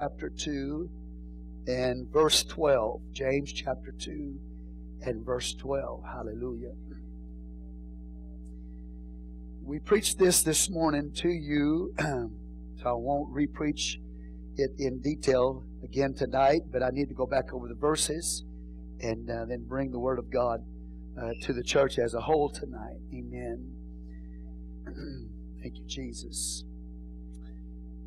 chapter 2 and verse 12. James chapter 2 and verse 12. Hallelujah. We preached this this morning to you, so I won't repreach it in detail again tonight, but I need to go back over the verses and uh, then bring the Word of God uh, to the church as a whole tonight. Amen. Thank you, Jesus.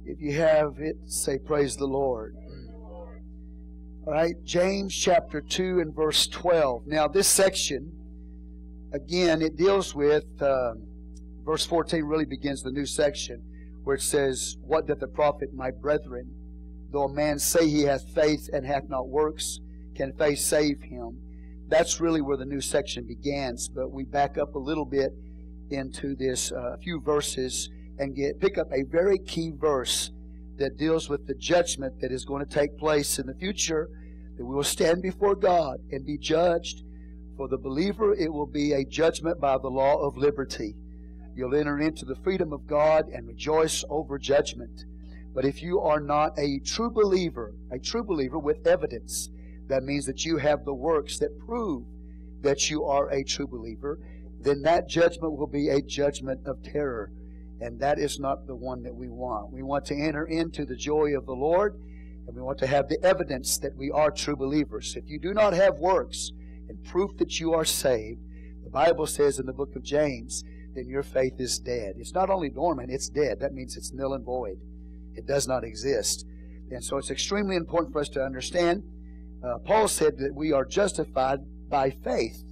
If you have it, say, Praise the Lord. All right, James chapter 2 and verse 12. Now, this section, again, it deals with, uh, verse 14 really begins the new section where it says, What doth the profit, my brethren? Though a man say he hath faith and hath not works, can faith save him? That's really where the new section begins, but we back up a little bit into this uh, few verses and get pick up a very key verse that deals with the judgment that is going to take place in the future that we will stand before God and be judged. For the believer it will be a judgment by the law of liberty. You'll enter into the freedom of God and rejoice over judgment. But if you are not a true believer a true believer with evidence that means that you have the works that prove that you are a true believer then that judgment will be a judgment of terror and that is not the one that we want. We want to enter into the joy of the Lord, and we want to have the evidence that we are true believers. If you do not have works and proof that you are saved, the Bible says in the book of James, then your faith is dead. It's not only dormant, it's dead. That means it's nil and void. It does not exist. And so it's extremely important for us to understand. Uh, Paul said that we are justified by faith,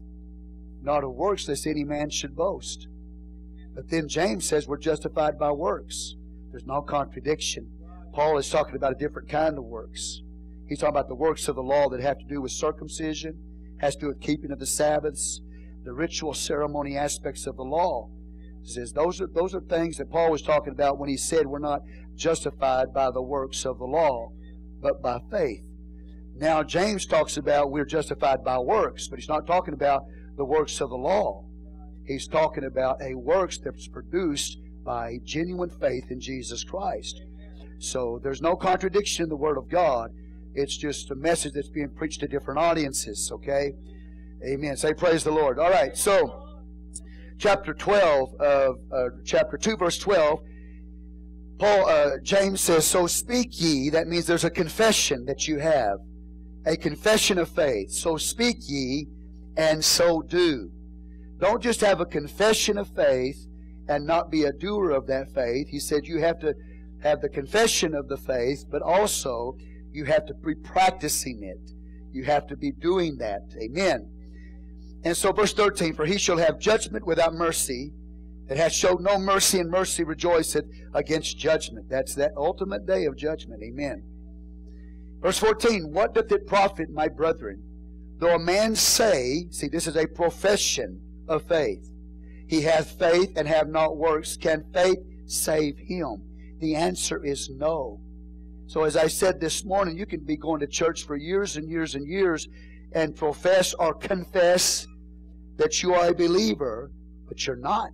not of works, lest any man should boast. But then James says we're justified by works. There's no contradiction. Paul is talking about a different kind of works. He's talking about the works of the law that have to do with circumcision, has to do with keeping of the Sabbaths, the ritual ceremony aspects of the law. He says those are those are things that Paul was talking about when he said we're not justified by the works of the law, but by faith. Now James talks about we're justified by works, but he's not talking about the works of the law. He's talking about a works that's produced by genuine faith in Jesus Christ. So there's no contradiction in the Word of God. It's just a message that's being preached to different audiences, okay? Amen. Say praise the Lord. All right, so chapter 12 of uh, chapter 2, verse 12. Paul, uh, James says, So speak ye. That means there's a confession that you have, a confession of faith. So speak ye, and so do. Don't just have a confession of faith and not be a doer of that faith. He said you have to have the confession of the faith, but also you have to be practicing it. You have to be doing that. Amen. And so, verse 13 For he shall have judgment without mercy, that hath showed no mercy, and mercy rejoiceth against judgment. That's that ultimate day of judgment. Amen. Verse 14 What doth it profit, my brethren, though a man say, see, this is a profession of faith. He hath faith and have not works. Can faith save him? The answer is no. So, as I said this morning, you can be going to church for years and years and years and profess or confess that you are a believer, but you're not.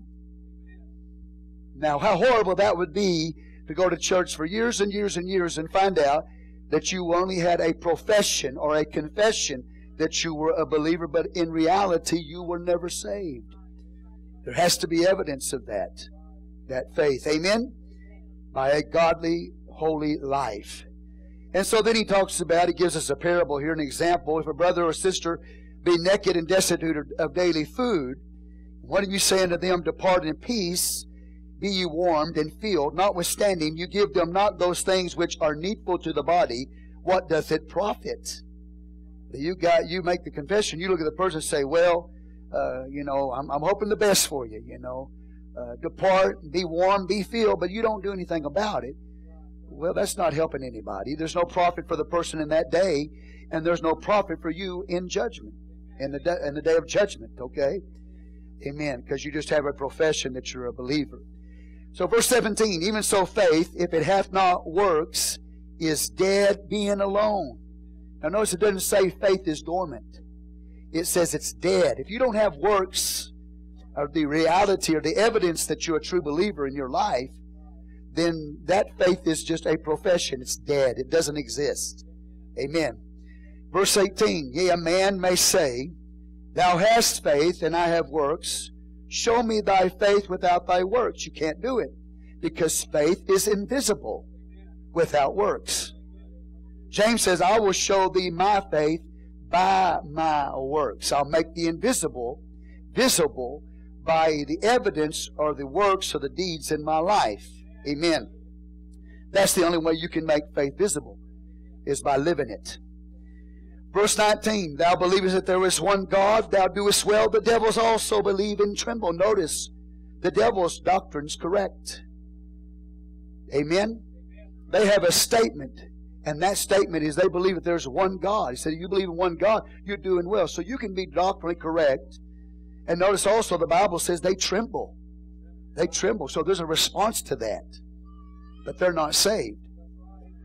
Now, how horrible that would be to go to church for years and years and years and find out that you only had a profession or a confession that you were a believer, but in reality, you were never saved. There has to be evidence of that, that faith. Amen? By a godly, holy life. And so then he talks about, he gives us a parable here, an example. If a brother or sister be naked and destitute of daily food, what are you saying to them? Depart in peace, be ye warmed and filled, notwithstanding you give them not those things which are needful to the body, what doth it profit? You got you make the confession. You look at the person and say, "Well, uh, you know, I'm, I'm hoping the best for you. You know, uh, depart, be warm, be filled, but you don't do anything about it. Well, that's not helping anybody. There's no profit for the person in that day, and there's no profit for you in judgment, in the de- in the day of judgment. Okay, Amen. Because you just have a profession that you're a believer. So, verse 17, even so, faith, if it hath not works, is dead being alone. Now, notice it doesn't say faith is dormant, it says it's dead. If you don't have works, or the reality or the evidence that you're a true believer in your life, then that faith is just a profession. It's dead. It doesn't exist. Amen. Verse 18 Yea, a man may say, Thou hast faith, and I have works. Show me thy faith without thy works. You can't do it because faith is invisible without works. James says, I will show thee my faith by my works. I'll make the invisible visible by the evidence or the works or the deeds in my life. Amen. That's the only way you can make faith visible, is by living it. Verse 19, Thou believest that there is one God, thou doest well. The devils also believe and tremble. Notice, the devil's doctrine's correct. Amen? They have a statement, and that statement is they believe that there's one God. He said, You believe in one God, you're doing well. So you can be doctrinally correct. And notice also the Bible says they tremble. They tremble. So there's a response to that. But they're not saved.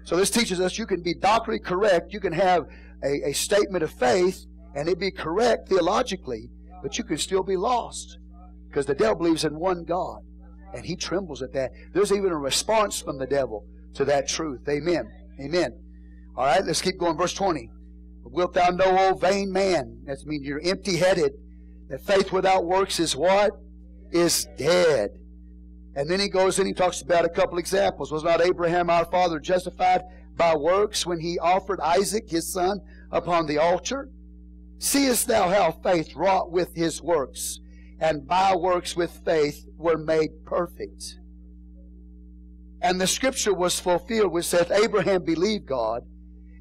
So this teaches us you can be doctrinally correct. You can have a, a statement of faith and it be correct theologically, but you can still be lost. Because the devil believes in one God. And he trembles at that. There's even a response from the devil to that truth. Amen. Amen. All right, let's keep going. Verse 20. Wilt thou know, O vain man? That means you're empty headed. That faith without works is what? Is dead. And then he goes and he talks about a couple examples. Was not Abraham our father justified by works when he offered Isaac his son upon the altar? Seest thou how faith wrought with his works, and by works with faith were made perfect? And the scripture was fulfilled which saith, Abraham believed God,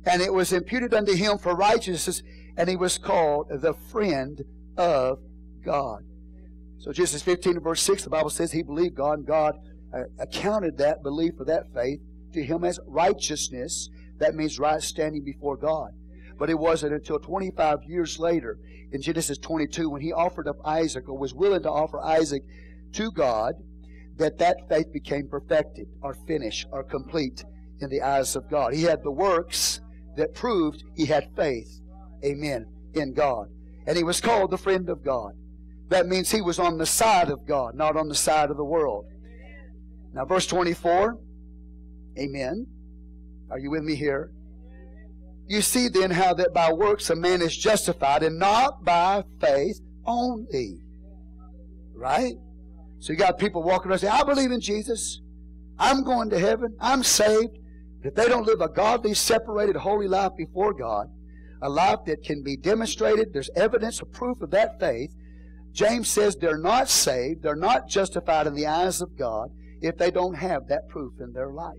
and it was imputed unto him for righteousness, and he was called the friend of God. So Genesis 15 verse 6, the Bible says he believed God, and God uh, accounted that belief or that faith to him as righteousness. That means right standing before God. But it wasn't until 25 years later, in Genesis 22, when he offered up Isaac, or was willing to offer Isaac to God, that that faith became perfected, or finished, or complete in the eyes of God. He had the works that proved he had faith. Amen. In God. And he was called the friend of God. That means he was on the side of God, not on the side of the world. Now, verse 24. Amen. Are you with me here? You see then how that by works a man is justified and not by faith only. Right? So you got people walking around saying, I believe in Jesus. I'm going to heaven. I'm saved. But if they don't live a godly, separated, holy life before God, a life that can be demonstrated, there's evidence or proof of that faith, James says they're not saved, they're not justified in the eyes of God if they don't have that proof in their life.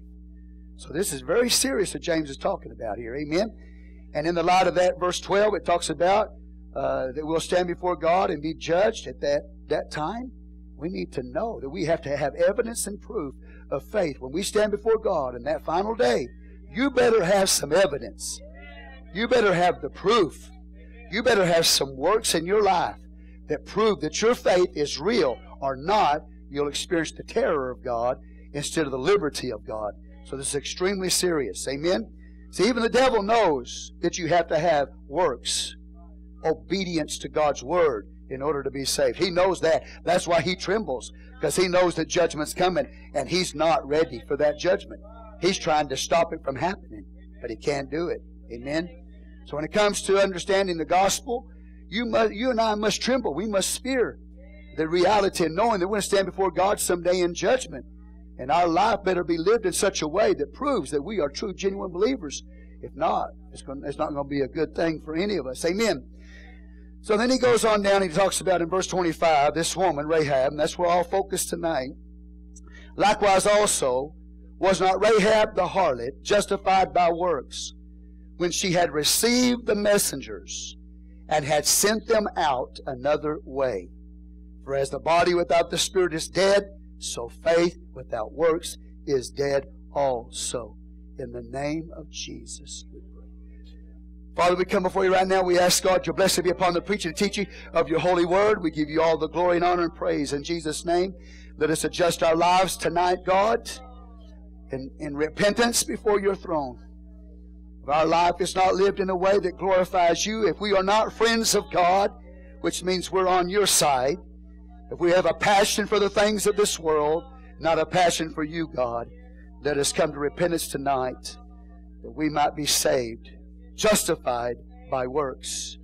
So this is very serious that James is talking about here. Amen. And in the light of that, verse 12, it talks about uh, that we'll stand before God and be judged at that, that time. We need to know that we have to have evidence and proof of faith. When we stand before God in that final day, you better have some evidence. You better have the proof. You better have some works in your life that prove that your faith is real or not. You'll experience the terror of God instead of the liberty of God. So this is extremely serious. Amen? See, even the devil knows that you have to have works, obedience to God's word in order to be saved. He knows that. That's why he trembles, because he knows that judgment's coming, and he's not ready for that judgment. He's trying to stop it from happening, but he can't do it. Amen? So when it comes to understanding the gospel, you, must, you and I must tremble. We must fear the reality and knowing that we're going to stand before God someday in judgment. And our life better be lived in such a way that proves that we are true, genuine believers. If not, it's, going, it's not going to be a good thing for any of us. Amen. So then he goes on down, he talks about in verse 25, this woman, Rahab, and that's where I'll focus tonight. Likewise also, was not Rahab the harlot justified by works when she had received the messengers and had sent them out another way? For as the body without the spirit is dead, so faith without works is dead also. In the name of Jesus. Father, we come before you right now. We ask God your blessing be upon the preaching and teaching of your holy word. We give you all the glory and honor and praise in Jesus' name. Let us adjust our lives tonight, God, in, in repentance before your throne. If our life is not lived in a way that glorifies you, if we are not friends of God, which means we're on your side, if we have a passion for the things of this world, not a passion for you, God. Let us come to repentance tonight that we might be saved, justified by works,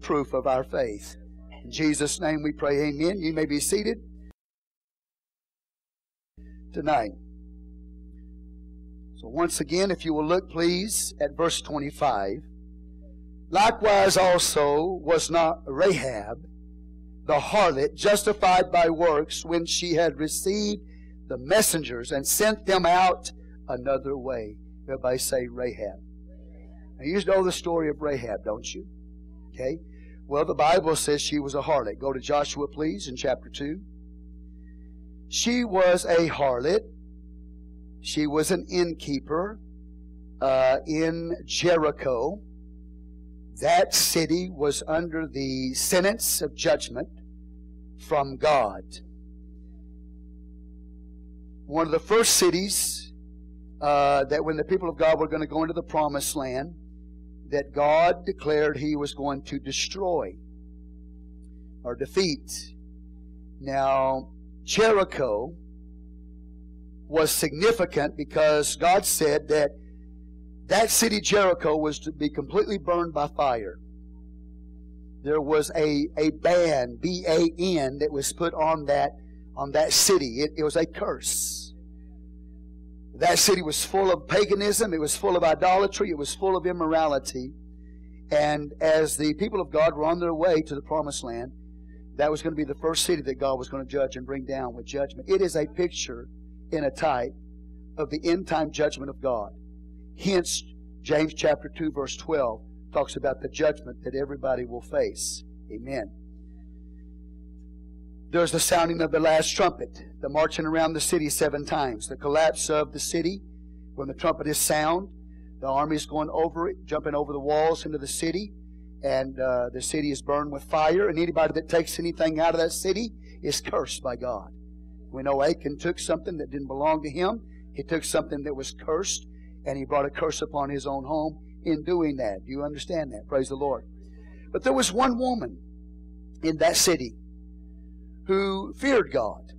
proof of our faith. In Jesus' name we pray, Amen. You may be seated tonight. So, once again, if you will look, please, at verse 25. Likewise, also, was not Rahab the harlot justified by works when she had received the messengers and sent them out another way. Everybody say Rahab. Now, you know the story of Rahab, don't you? Okay. Well, the Bible says she was a harlot. Go to Joshua, please, in chapter 2. She was a harlot. She was an innkeeper uh, in Jericho. That city was under the sentence of judgment from God. One of the first cities uh, that when the people of God were going to go into the promised land, that God declared He was going to destroy or defeat. Now, Jericho was significant because God said that that city, Jericho, was to be completely burned by fire. There was a, a ban, B A N, that was put on that on that city. It, it was a curse. That city was full of paganism, it was full of idolatry, it was full of immorality. And as the people of God were on their way to the promised land, that was going to be the first city that God was going to judge and bring down with judgment. It is a picture in a type of the end time judgment of God. Hence, James chapter 2, verse 12 talks about the judgment that everybody will face. Amen. There's the sounding of the last trumpet, the marching around the city seven times, the collapse of the city when the trumpet is sound, the army is going over it, jumping over the walls into the city, and uh, the city is burned with fire, and anybody that takes anything out of that city is cursed by God. We know Achan took something that didn't belong to him. He took something that was cursed, and he brought a curse upon his own home in doing that. Do you understand that? Praise the Lord. But there was one woman in that city who feared God.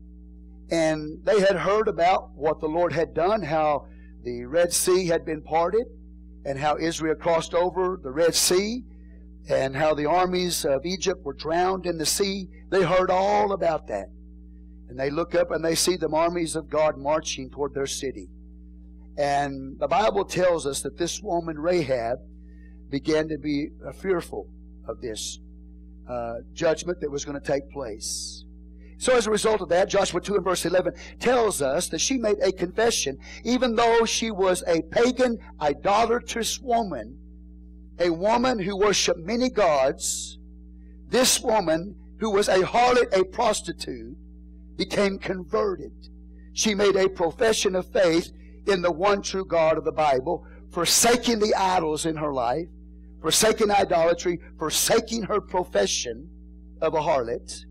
And they had heard about what the Lord had done, how the Red Sea had been parted, and how Israel crossed over the Red Sea, and how the armies of Egypt were drowned in the sea. They heard all about that. And they look up and they see the armies of God marching toward their city. And the Bible tells us that this woman, Rahab, began to be fearful of this uh, judgment that was going to take place. So as a result of that, Joshua 2 and verse 11 tells us that she made a confession, even though she was a pagan, idolatrous woman, a woman who worshiped many gods, this woman who was a harlot, a prostitute, became converted. She made a profession of faith in the one true God of the Bible, forsaking the idols in her life, forsaking idolatry, forsaking her profession of a harlot,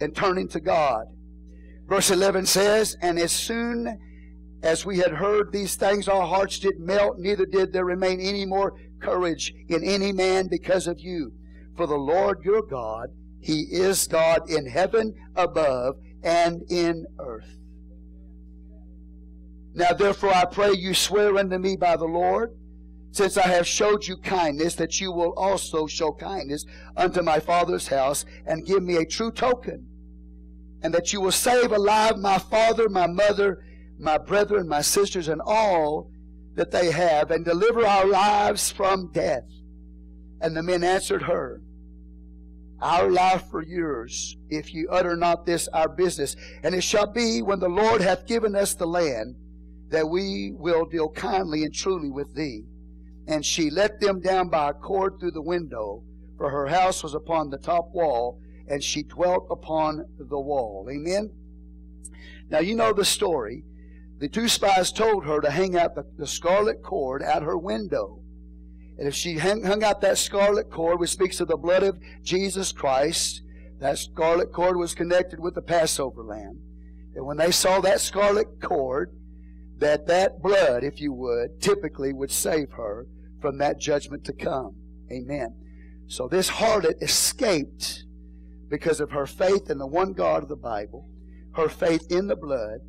and turning to God. Verse 11 says, And as soon as we had heard these things, our hearts did melt, neither did there remain any more courage in any man because of you. For the Lord your God, He is God in heaven above and in earth. Now therefore I pray you swear unto me by the Lord, since I have showed you kindness, that you will also show kindness unto my father's house, and give me a true token, and that you will save alive my father, my mother, my brethren, my sisters, and all that they have, and deliver our lives from death. And the men answered her, Our life for yours, if you utter not this our business. And it shall be, when the Lord hath given us the land, that we will deal kindly and truly with thee. And she let them down by a cord through the window, for her house was upon the top wall, and she dwelt upon the wall. Amen? Now you know the story. The two spies told her to hang out the, the scarlet cord at her window. And if she hung, hung out that scarlet cord, which speaks of the blood of Jesus Christ, that scarlet cord was connected with the Passover lamb. And when they saw that scarlet cord, that that blood, if you would, typically would save her from that judgment to come. Amen. So this harlot escaped because of her faith in the one God of the Bible, her faith in the blood,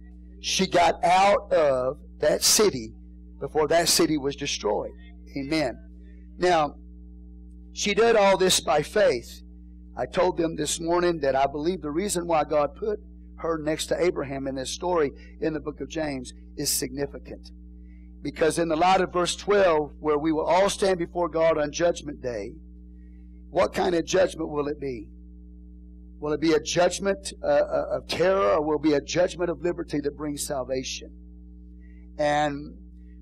she got out of that city before that city was destroyed. Amen. Now, she did all this by faith. I told them this morning that I believe the reason why God put her next to Abraham in this story in the book of James is significant. Because in the light of verse 12, where we will all stand before God on Judgment Day, what kind of judgment will it be? Will it be a judgment uh, uh, of terror or will it be a judgment of liberty that brings salvation? And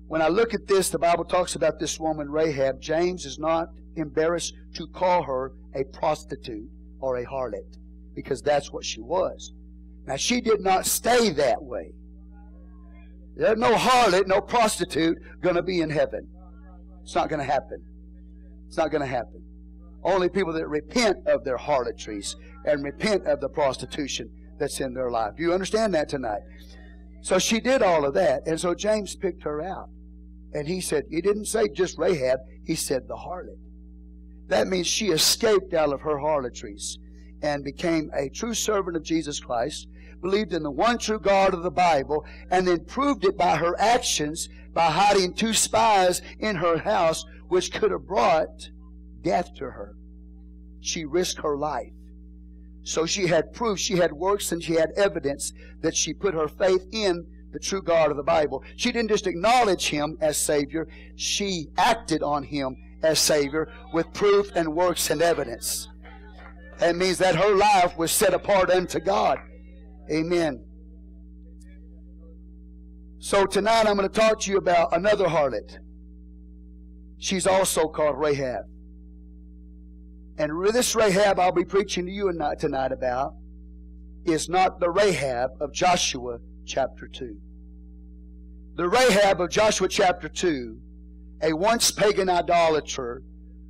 when I look at this, the Bible talks about this woman, Rahab. James is not embarrassed to call her a prostitute or a harlot because that's what she was. Now, she did not stay that way. There's no harlot, no prostitute going to be in heaven. It's not going to happen. It's not going to happen. Only people that repent of their harlotries and repent of the prostitution that's in their life. Do you understand that tonight? So she did all of that. And so James picked her out. And he said, he didn't say just Rahab, he said the harlot. That means she escaped out of her harlotries and became a true servant of Jesus Christ, believed in the one true God of the Bible, and then proved it by her actions by hiding two spies in her house, which could have brought death to her. She risked her life. So she had proof, she had works, and she had evidence that she put her faith in the true God of the Bible. She didn't just acknowledge Him as Savior, she acted on Him as Savior with proof and works and evidence. That means that her life was set apart unto God. Amen. So tonight I'm going to talk to you about another harlot. She's also called Rahab. And this Rahab I'll be preaching to you tonight about is not the Rahab of Joshua chapter 2. The Rahab of Joshua chapter 2, a once pagan idolater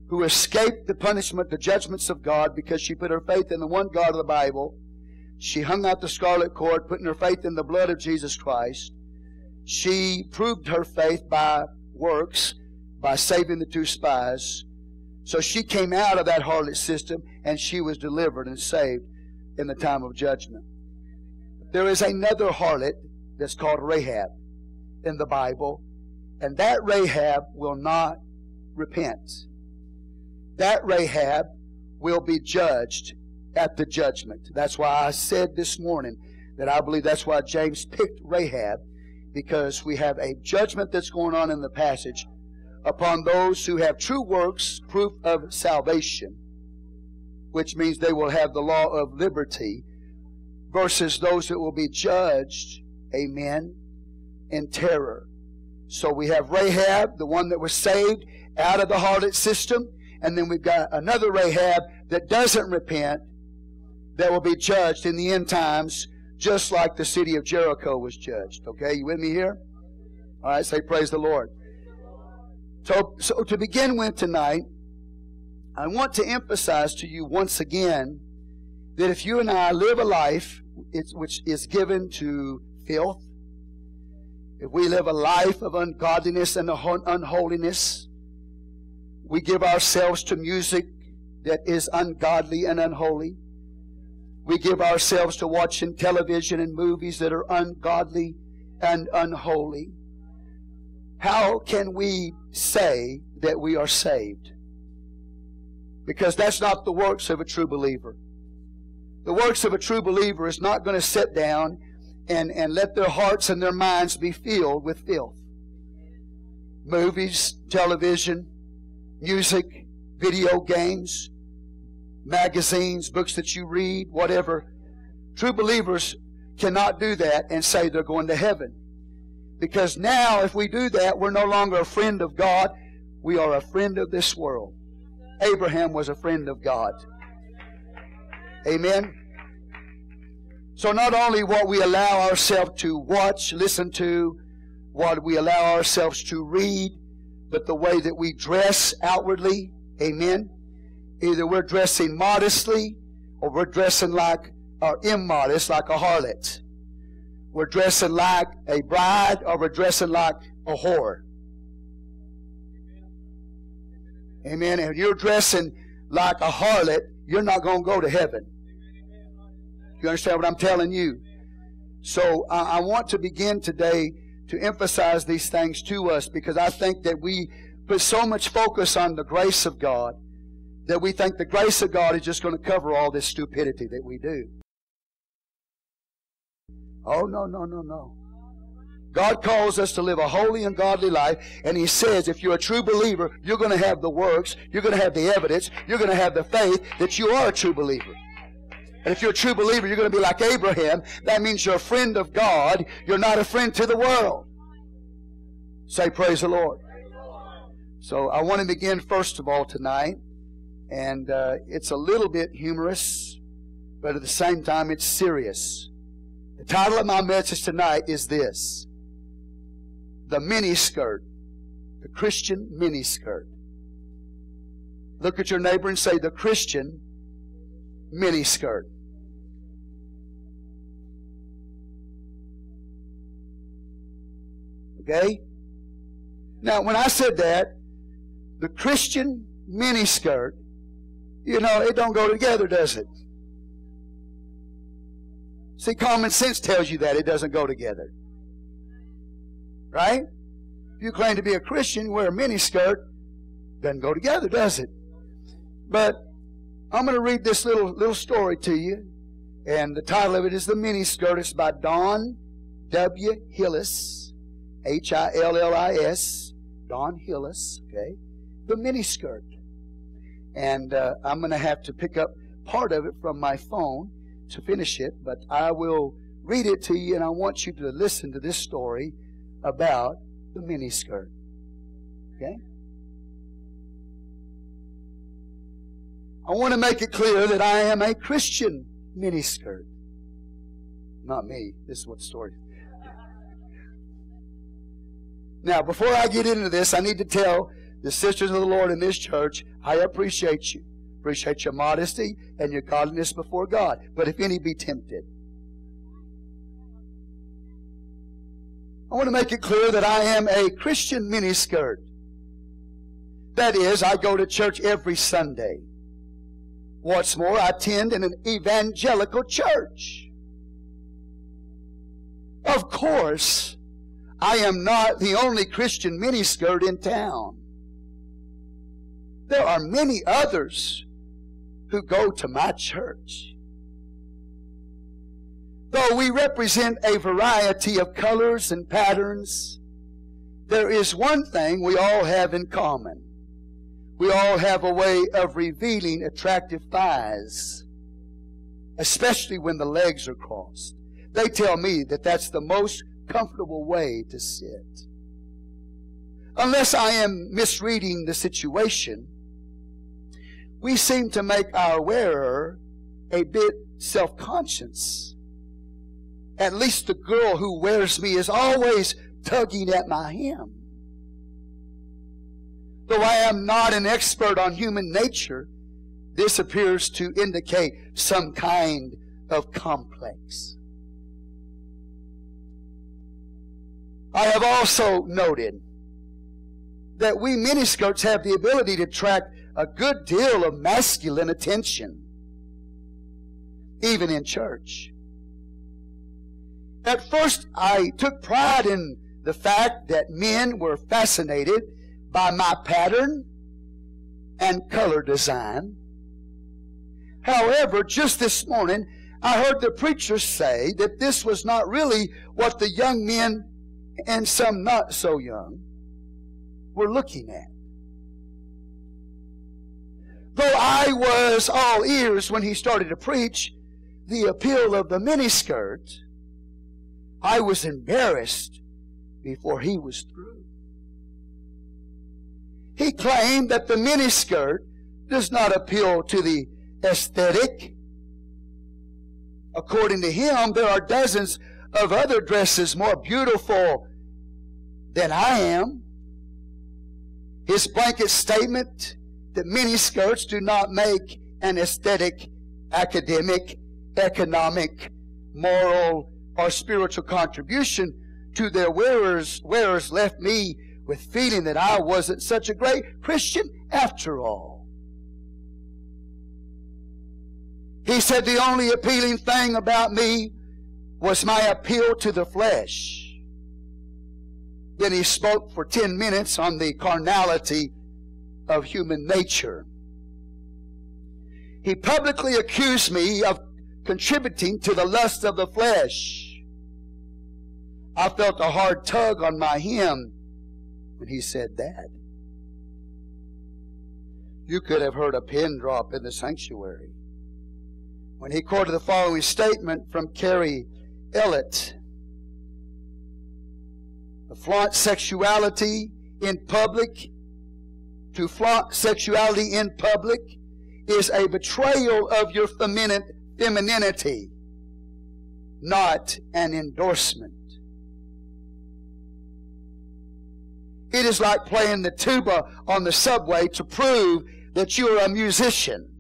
who escaped the punishment, the judgments of God because she put her faith in the one God of the Bible. She hung out the scarlet cord, putting her faith in the blood of Jesus Christ. She proved her faith by works, by saving the two spies. So she came out of that harlot system and she was delivered and saved in the time of judgment. There is another harlot that's called Rahab in the Bible, and that Rahab will not repent. That Rahab will be judged at the judgment. That's why I said this morning that I believe that's why James picked Rahab, because we have a judgment that's going on in the passage upon those who have true works, proof of salvation, which means they will have the law of liberty, versus those that will be judged, amen, in terror. So we have Rahab, the one that was saved out of the harlot system, and then we've got another Rahab that doesn't repent, that will be judged in the end times, just like the city of Jericho was judged. Okay, you with me here? All right, say praise the Lord. So, so to begin with tonight, I want to emphasize to you once again that if you and I live a life which is given to filth, if we live a life of ungodliness and unholiness, we give ourselves to music that is ungodly and unholy. We give ourselves to watching television and movies that are ungodly and unholy. How can we say that we are saved? Because that's not the works of a true believer. The works of a true believer is not going to sit down and, and let their hearts and their minds be filled with filth. Movies, television, music, video games, magazines, books that you read, whatever. True believers cannot do that and say they're going to heaven. Because now, if we do that, we're no longer a friend of God. We are a friend of this world. Abraham was a friend of God. Amen. So, not only what we allow ourselves to watch, listen to, what we allow ourselves to read, but the way that we dress outwardly. Amen. Either we're dressing modestly or we're dressing like, or immodest, like a harlot we're dressing like a bride or we're dressing like a whore. Amen. If you're dressing like a harlot, you're not going to go to heaven. You understand what I'm telling you? So I want to begin today to emphasize these things to us because I think that we put so much focus on the grace of God that we think the grace of God is just going to cover all this stupidity that we do. Oh, no, no, no, no. God calls us to live a holy and godly life, and He says if you're a true believer, you're going to have the works, you're going to have the evidence, you're going to have the faith that you are a true believer. And if you're a true believer, you're going to be like Abraham. That means you're a friend of God. You're not a friend to the world. Say, Praise the Lord. So I want to begin first of all tonight, and uh, it's a little bit humorous, but at the same time, it's serious. The title of my message tonight is this The Miniskirt, the Christian Miniskirt. Look at your neighbor and say, The Christian Miniskirt. Okay? Now, when I said that, the Christian miniskirt, you know, it don't go together, does it? See, common sense tells you that it doesn't go together. Right? If you claim to be a Christian, wear a miniskirt, doesn't go together, does it? But I'm going to read this little little story to you, and the title of it is "The Miniskirt." It's by Don W. Hillis, H I L L I S, Don Hillis. Okay, the miniskirt, and uh, I'm going to have to pick up part of it from my phone to finish it, but I will read it to you, and I want you to listen to this story about the miniskirt. Okay? I want to make it clear that I am a Christian miniskirt. Not me. This is what the story Now, before I get into this, I need to tell the sisters of the Lord in this church, I appreciate you. Appreciate your modesty and your godliness before God. But if any be tempted, I want to make it clear that I am a Christian miniskirt. That is, I go to church every Sunday. What's more, I attend in an evangelical church. Of course, I am not the only Christian miniskirt in town. There are many others who go to my church. Though we represent a variety of colors and patterns, there is one thing we all have in common. We all have a way of revealing attractive thighs, especially when the legs are crossed. They tell me that that's the most comfortable way to sit. Unless I am misreading the situation, we seem to make our wearer a bit self conscious. At least the girl who wears me is always tugging at my hem. Though I am not an expert on human nature, this appears to indicate some kind of complex. I have also noted that we miniskirts have the ability to attract a good deal of masculine attention, even in church. At first, I took pride in the fact that men were fascinated by my pattern and color design. However, just this morning, I heard the preacher say that this was not really what the young men and some not so young were looking at. Though I was all ears when he started to preach the appeal of the miniskirt, I was embarrassed before he was through. He claimed that the miniskirt does not appeal to the aesthetic. According to him, there are dozens of other dresses more beautiful than I am. His blanket statement that miniskirts do not make an aesthetic, academic, economic, moral, or spiritual contribution to their wearers, wearers left me with feeling that I wasn't such a great Christian after all. He said the only appealing thing about me was my appeal to the flesh. Then he spoke for 10 minutes on the carnality of human nature. He publicly accused me of contributing to the lust of the flesh. I felt a hard tug on my hem when he said that. You could have heard a pin drop in the sanctuary when he quoted the following statement from Carrie Elliott. The flaunt sexuality in public, to flaunt sexuality in public is a betrayal of your femininity, not an endorsement. It is like playing the tuba on the subway to prove that you're a musician.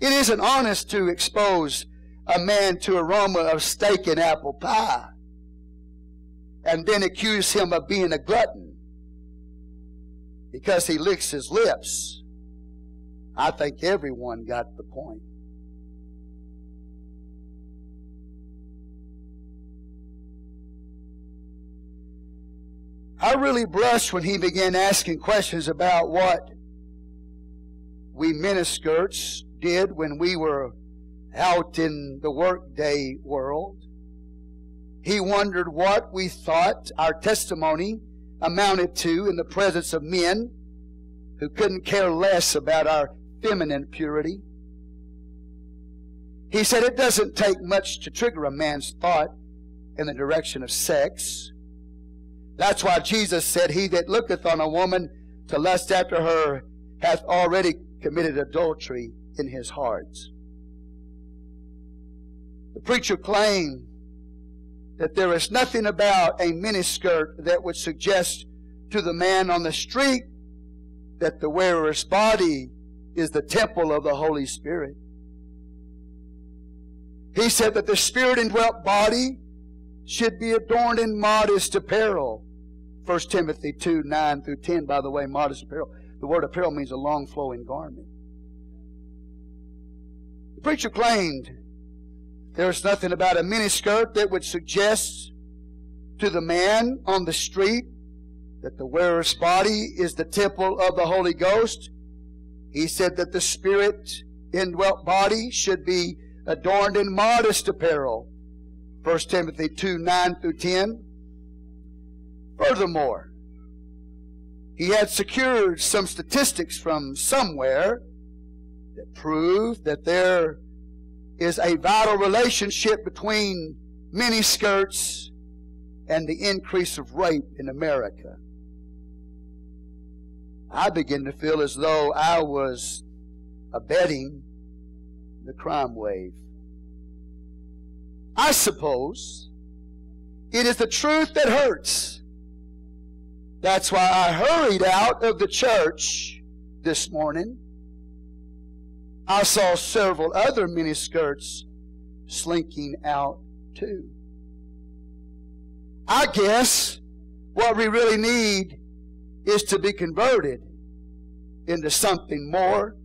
It isn't honest to expose a man to aroma of steak and apple pie and then accuse him of being a glutton because he licks his lips. I think everyone got the point. I really blushed when he began asking questions about what we miniskirts did when we were out in the workday world. He wondered what we thought our testimony amounted to in the presence of men who couldn't care less about our feminine purity. He said it doesn't take much to trigger a man's thought in the direction of sex. That's why Jesus said, He that looketh on a woman to lust after her hath already committed adultery in his heart. The preacher claimed that there is nothing about a miniskirt that would suggest to the man on the street that the wearer's body is the temple of the Holy Spirit. He said that the spirit indwelt body should be adorned in modest apparel. 1 Timothy 2 9 through 10, by the way, modest apparel. The word apparel means a long flowing garment. The preacher claimed there was nothing about a miniskirt that would suggest to the man on the street that the wearer's body is the temple of the Holy Ghost. He said that the spirit indwelt body should be adorned in modest apparel. 1 Timothy 2 9 through 10. Furthermore, he had secured some statistics from somewhere that proved that there is a vital relationship between miniskirts and the increase of rape in America. I begin to feel as though I was abetting the crime wave. I suppose it is the truth that hurts. That's why I hurried out of the church this morning I saw several other miniskirts slinking out too. I guess what we really need is to be converted into something more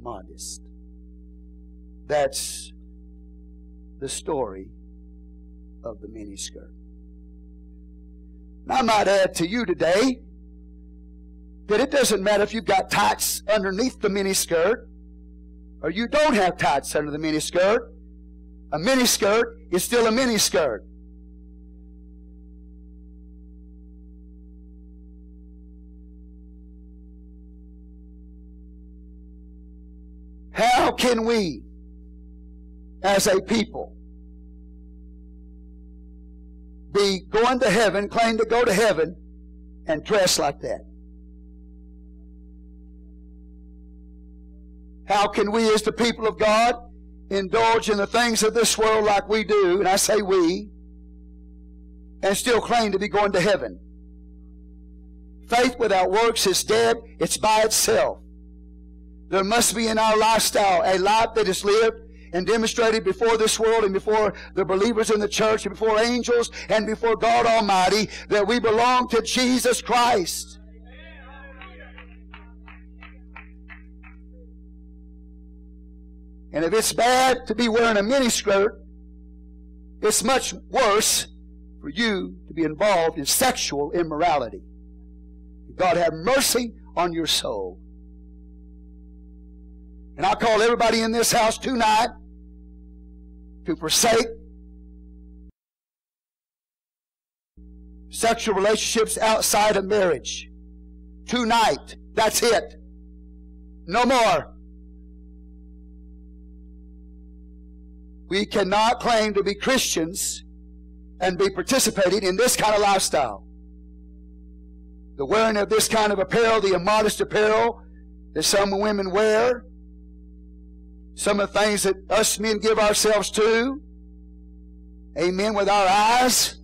modest. That's the story of the miniskirt. I might add to you today that it doesn't matter if you've got tights underneath the miniskirt or you don't have tights under the miniskirt, a miniskirt is still a miniskirt. How can we, as a people, be going to heaven, claim to go to heaven, and dress like that? How can we, as the people of God, indulge in the things of this world like we do, and I say we, and still claim to be going to heaven? Faith without works is dead, it's by itself. There must be in our lifestyle a life that is lived and demonstrated before this world and before the believers in the church and before angels and before God Almighty that we belong to Jesus Christ. And if it's bad to be wearing a miniskirt, it's much worse for you to be involved in sexual immorality. God have mercy on your soul. And I call everybody in this house tonight to forsake sexual relationships outside of marriage. Tonight. That's it. No more. We cannot claim to be Christians and be participating in this kind of lifestyle. The wearing of this kind of apparel, the immodest apparel that some women wear, some of the things that us men give ourselves to, amen, with our eyes,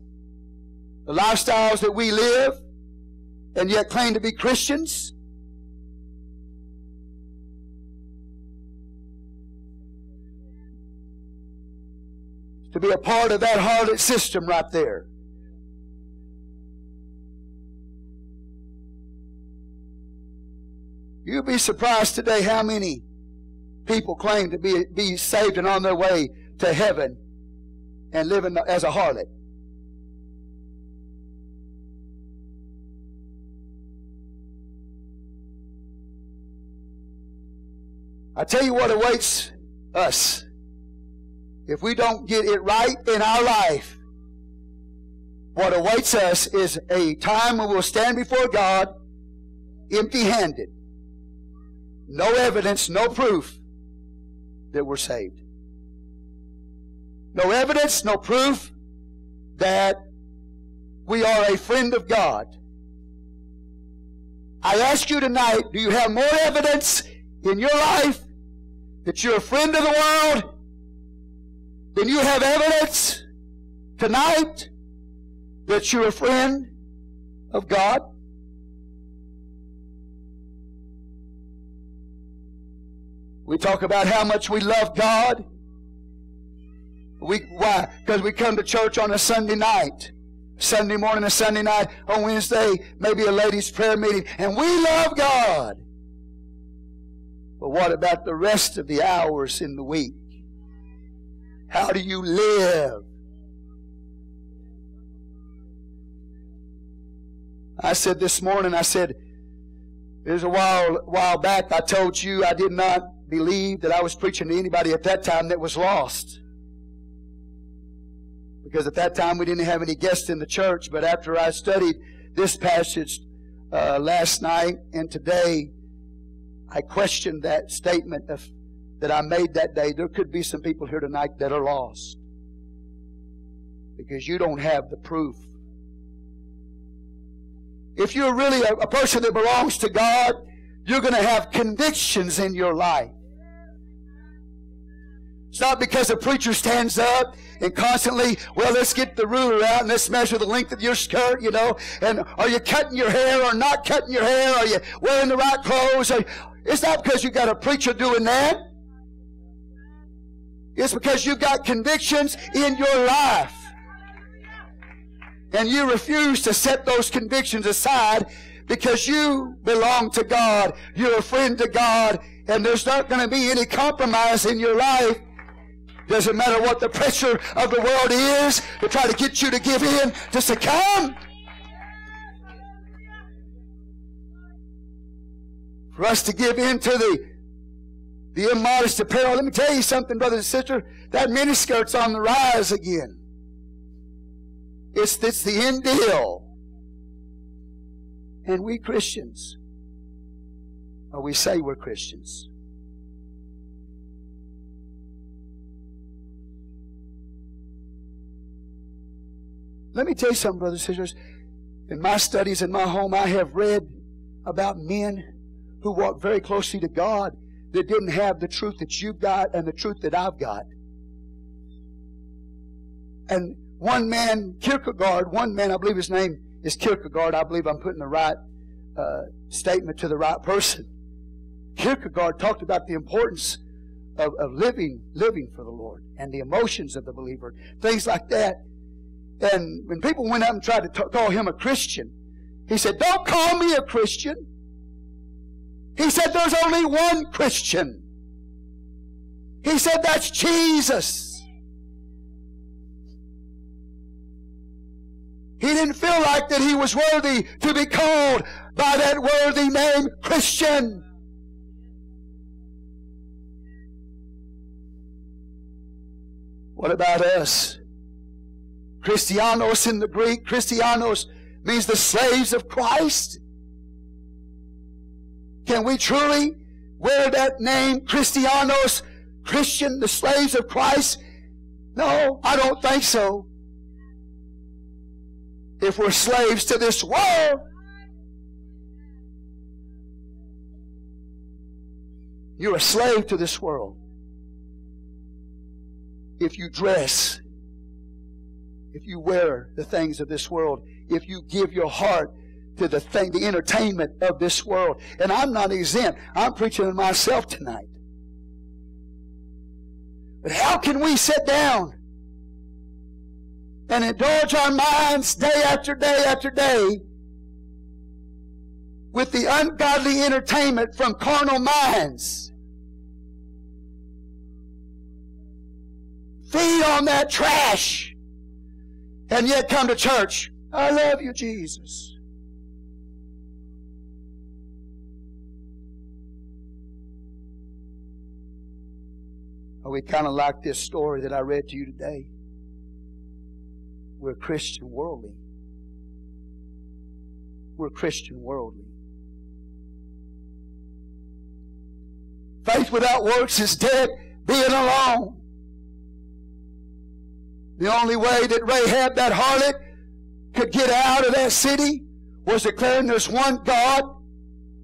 the lifestyles that we live, and yet claim to be Christians. To be a part of that harlot system right there. You'd be surprised today how many people claim to be, be saved and on their way to heaven and living as a harlot. I tell you what awaits us. If we don't get it right in our life, what awaits us is a time when we'll stand before God empty handed. No evidence, no proof that we're saved. No evidence, no proof that we are a friend of God. I ask you tonight, do you have more evidence in your life that you're a friend of the world, then you have evidence tonight that you're a friend of God. We talk about how much we love God. We, why? Because we come to church on a Sunday night. Sunday morning, a Sunday night, on Wednesday, maybe a ladies' prayer meeting, and we love God. But what about the rest of the hours in the week? How do you live? I said this morning, I said, there's a while, while back I told you I did not believe that I was preaching to anybody at that time that was lost. Because at that time we didn't have any guests in the church, but after I studied this passage uh, last night and today, I questioned that statement of, that I made that day. There could be some people here tonight that are lost because you don't have the proof. If you're really a, a person that belongs to God, you're going to have convictions in your life. It's not because a preacher stands up and constantly, well, let's get the ruler out and let's measure the length of your skirt, you know, and are you cutting your hair or not cutting your hair? Are you wearing the right clothes? Are, it's not because you got a preacher doing that. It's because you've got convictions in your life. And you refuse to set those convictions aside because you belong to God. You're a friend to God. And there's not going to be any compromise in your life. Doesn't matter what the pressure of the world is to try to get you to give in, to succumb. for us to give in to the, the immodest apparel. Let me tell you something, brothers and sisters. That miniskirt's on the rise again. It's, it's the end deal. And we Christians, or we say we're Christians, Let me tell you something, brothers and sisters. In my studies in my home, I have read about men who walk very closely to God that didn't have the truth that you've got and the truth that I've got. And one man, Kierkegaard, one man, I believe his name is Kierkegaard. I believe I'm putting the right uh, statement to the right person. Kierkegaard talked about the importance of, of living, living for the Lord and the emotions of the believer, things like that. And when people went up and tried to t- call him a Christian, he said, Don't call me a Christian. He said there's only one Christian. He said that's Jesus. He didn't feel like that he was worthy to be called by that worthy name Christian. What about us? Christianos in the Greek, Christianos means the slaves of Christ. Can we truly wear that name, Christianos, Christian, the slaves of Christ? No, I don't think so. If we're slaves to this world, you're a slave to this world. If you dress, if you wear the things of this world, if you give your heart to the thing, the entertainment of this world. And I'm not exempt. I'm preaching to myself tonight. But how can we sit down and indulge our minds day after day after day with the ungodly entertainment from carnal minds? Feed on that trash and yet come to church. I love you, Jesus. Or we kind of like this story that I read to you today. We're Christian worldly. We're Christian worldly. Faith without works is dead, being alone. The only way that Rahab, that harlot, could get out of that city was declaring there's one God,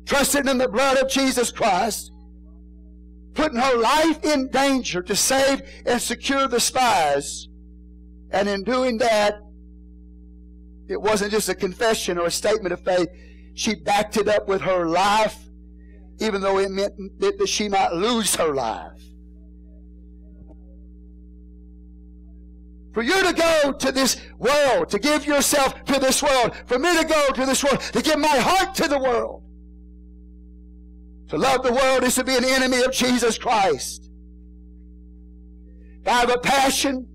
trusting in the blood of Jesus Christ, putting her life in danger to save and secure the spies. And in doing that, it wasn't just a confession or a statement of faith. She backed it up with her life, even though it meant that she might lose her life. For you to go to this world, to give yourself to this world, for me to go to this world, to give my heart to the world. To love the world is to be an enemy of Jesus Christ. I have a passion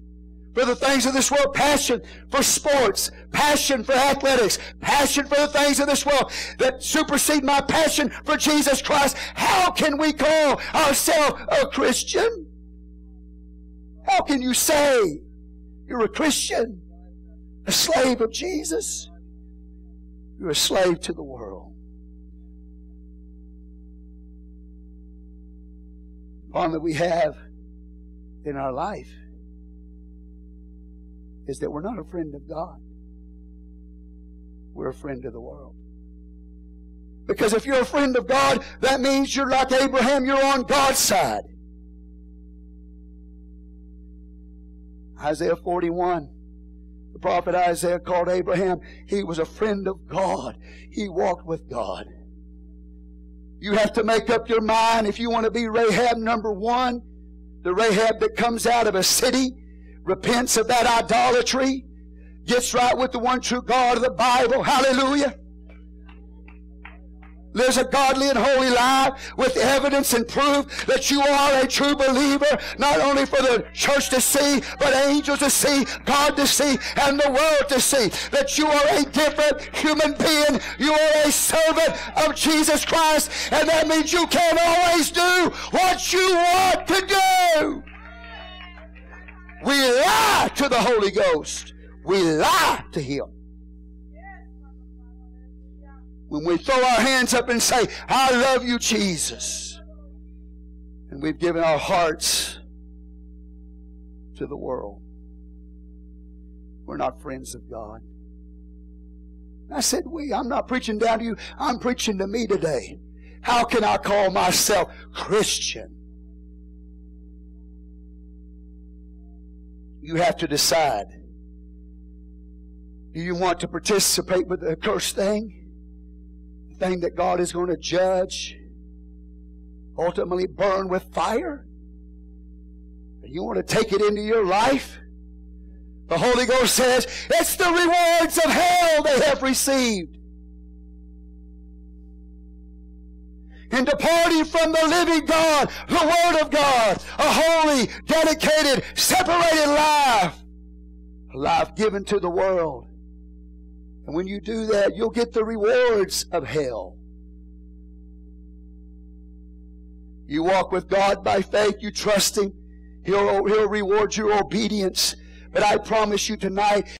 for the things of this world, passion for sports, passion for athletics, passion for the things of this world that supersede my passion for Jesus Christ. How can we call ourselves a Christian? How can you say you're a Christian, a slave of Jesus? You're a slave to the world. One that we have in our life is that we're not a friend of God. We're a friend of the world. Because if you're a friend of God, that means you're like Abraham, you're on God's side. Isaiah 41. The prophet Isaiah called Abraham, he was a friend of God. He walked with God. You have to make up your mind if you want to be Rahab number one, the Rahab that comes out of a city, repents of that idolatry, gets right with the one true God of the Bible. Hallelujah lives a godly and holy life with evidence and proof that you are a true believer, not only for the church to see, but angels to see, God to see, and the world to see that you are a different human being. You are a servant of Jesus Christ, and that means you can't always do what you want to do. We lie to the Holy Ghost. We lie to Him when we throw our hands up and say, I love you, Jesus. And we've given our hearts to the world. We're not friends of God. I said, we, I'm not preaching down to you. I'm preaching to me today. How can I call myself Christian? You have to decide. Do you want to participate with the accursed thing? Thing that God is going to judge, ultimately burn with fire? You want to take it into your life? The Holy Ghost says it's the rewards of hell they have received. In departing from the living God, the Word of God, a holy, dedicated, separated life, a life given to the world, And when you do that, you'll get the rewards of hell. You walk with God by faith, you trust Him, He'll, He'll reward your obedience. But I promise you tonight,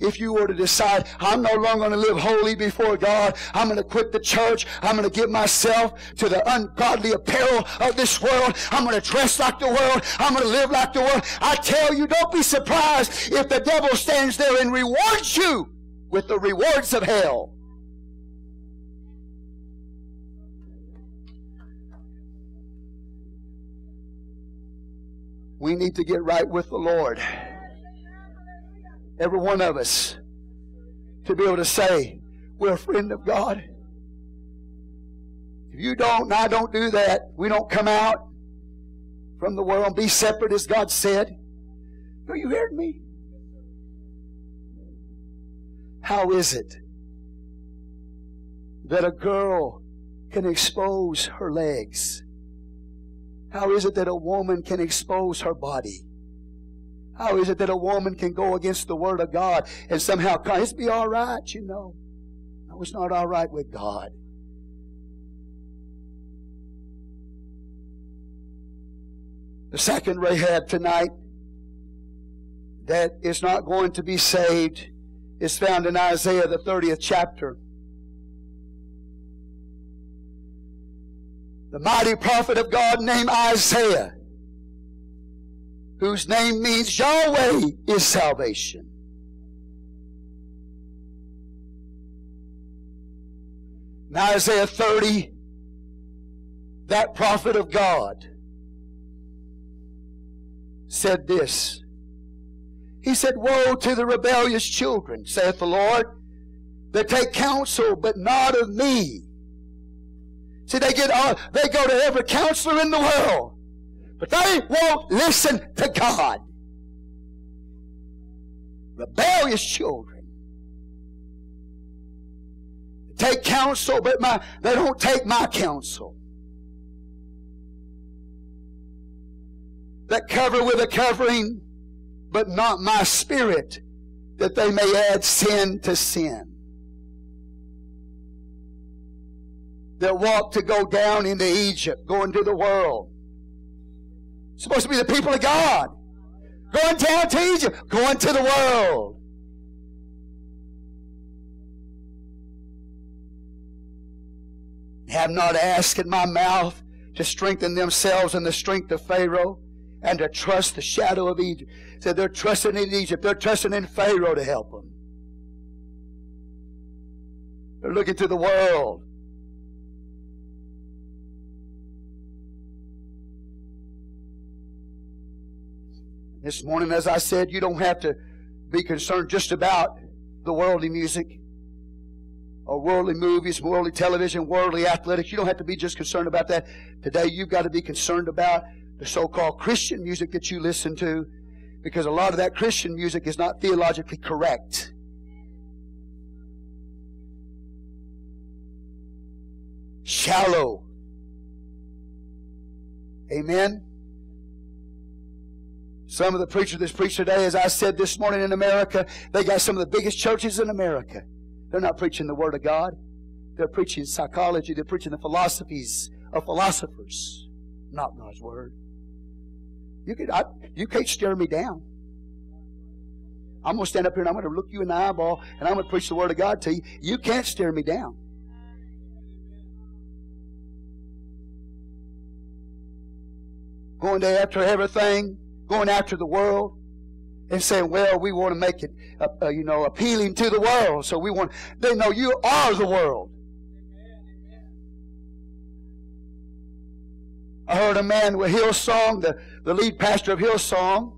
if you were to decide, I'm no longer going to live holy before God, I'm going to quit the church, I'm going to give myself to the ungodly apparel of this world, I'm going to dress like the world, I'm going to live like the world. I tell you, don't be surprised if the devil stands there and rewards you with the rewards of hell. We need to get right with the Lord every one of us, to be able to say, we're a friend of God. If you don't, and I don't do that, we don't come out from the world be separate as God said. Are you hearing me? How is it that a girl can expose her legs? How is it that a woman can expose her body? How is it that a woman can go against the Word of God and somehow it's be all right, you know? No, it's not all right with God. The second Rahab tonight that is not going to be saved is found in Isaiah, the 30th chapter. The mighty prophet of God named Isaiah whose name means Yahweh is salvation. In Isaiah 30, that prophet of God said this. He said, Woe to the rebellious children, saith the Lord, that take counsel, but not of me. See, they get all, they go to every counselor in the world. But they won't listen to God. Rebellious children. Take counsel, but my, they don't take my counsel. That cover with a covering, but not my spirit, that they may add sin to sin. That walk to go down into Egypt, go into the world supposed to be the people of God. Going down to Egypt, going to the world. Have not asked in my mouth to strengthen themselves in the strength of Pharaoh and to trust the shadow of Egypt. Said they're trusting in Egypt. They're trusting in Pharaoh to help them. They're looking to the world. This morning, as I said, you don't have to be concerned just about the worldly music or worldly movies, worldly television, worldly athletics. You don't have to be just concerned about that. Today, you've got to be concerned about the so called Christian music that you listen to because a lot of that Christian music is not theologically correct. Shallow. Amen. Some of the preachers that preach today, as I said this morning in America, they got some of the biggest churches in America. They're not preaching the Word of God. They're preaching psychology. They're preaching the philosophies of philosophers, not God's Word. You, can, I, you can't stare me down. I'm going to stand up here and I'm going to look you in the eyeball and I'm going to preach the Word of God to you. You can't stare me down. Going to after everything going after the world and saying, well, we want to make it, uh, uh, you know, appealing to the world. So we want, they know you are the world. I heard a man with Hillsong, the, the lead pastor of Hillsong,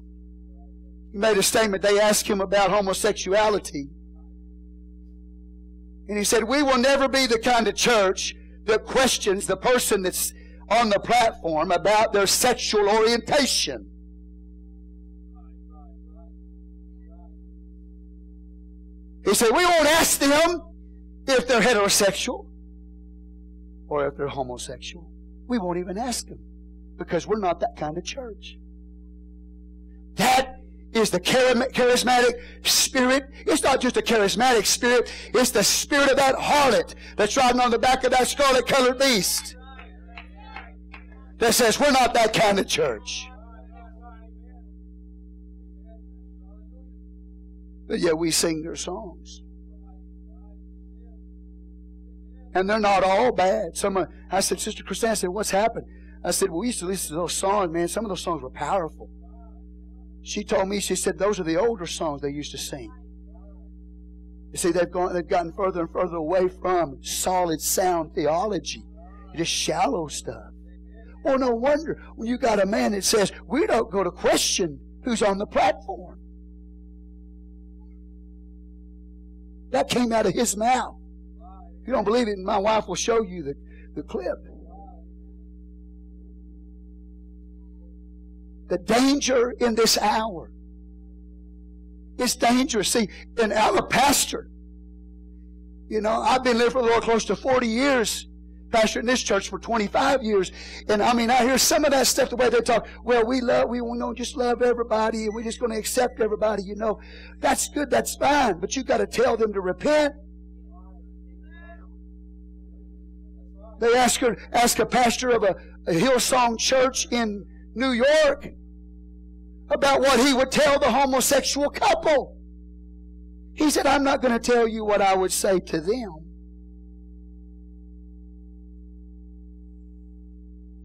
made a statement. They asked him about homosexuality. And he said, We will never be the kind of church that questions the person that's on the platform about their sexual orientation. He said, We won't ask them if they're heterosexual or if they're homosexual. We won't even ask them because we're not that kind of church. That is the charismatic spirit. It's not just a charismatic spirit, it's the spirit of that harlot that's riding on the back of that scarlet colored beast that says, We're not that kind of church. But yet we sing their songs. And they're not all bad. Some, I said, Sister Christine, I said, What's happened? I said, Well, we used to listen to those songs, man. Some of those songs were powerful. She told me, she said, those are the older songs they used to sing. You see, they've gone, they've gotten further and further away from solid, sound theology, just shallow stuff. Well, no wonder when you got a man that says, we don't go to question who's on the platform. That came out of his mouth. If you don't believe it, my wife will show you the, the clip. The danger in this hour is dangerous. See, and I'm a pastor. You know, I've been living for the Lord close to 40 years, pastor in this church for 25 years. And I mean, I hear some of that stuff the way they talk. Well, we love, we don't just love everybody and we're just going to accept everybody. You know, that's good, that's fine. But you got to tell them to repent. They ask her, ask a pastor of a, a Hillsong church in New York about what he would tell the homosexual couple. He said, I'm not going to tell you what I would say to them.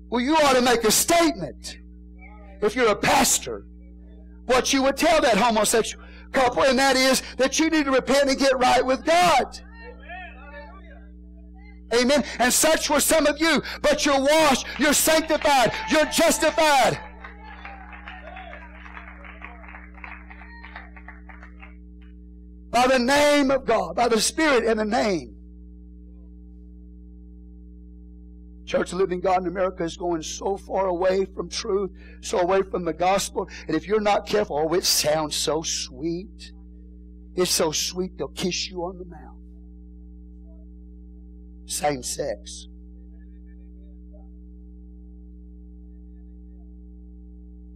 Well, you ought to make a statement if you're a pastor what you would tell that homosexual couple, and that is that you need to repent and get right with God. Amen. And such were some of you, but you're washed, you're sanctified, you're justified. by the name of God, by the Spirit and the name. Church of Living God in America is going so far away from truth, so away from the gospel. And if you're not careful, oh, it sounds so sweet. It's so sweet they'll kiss you on the mouth. Same sex.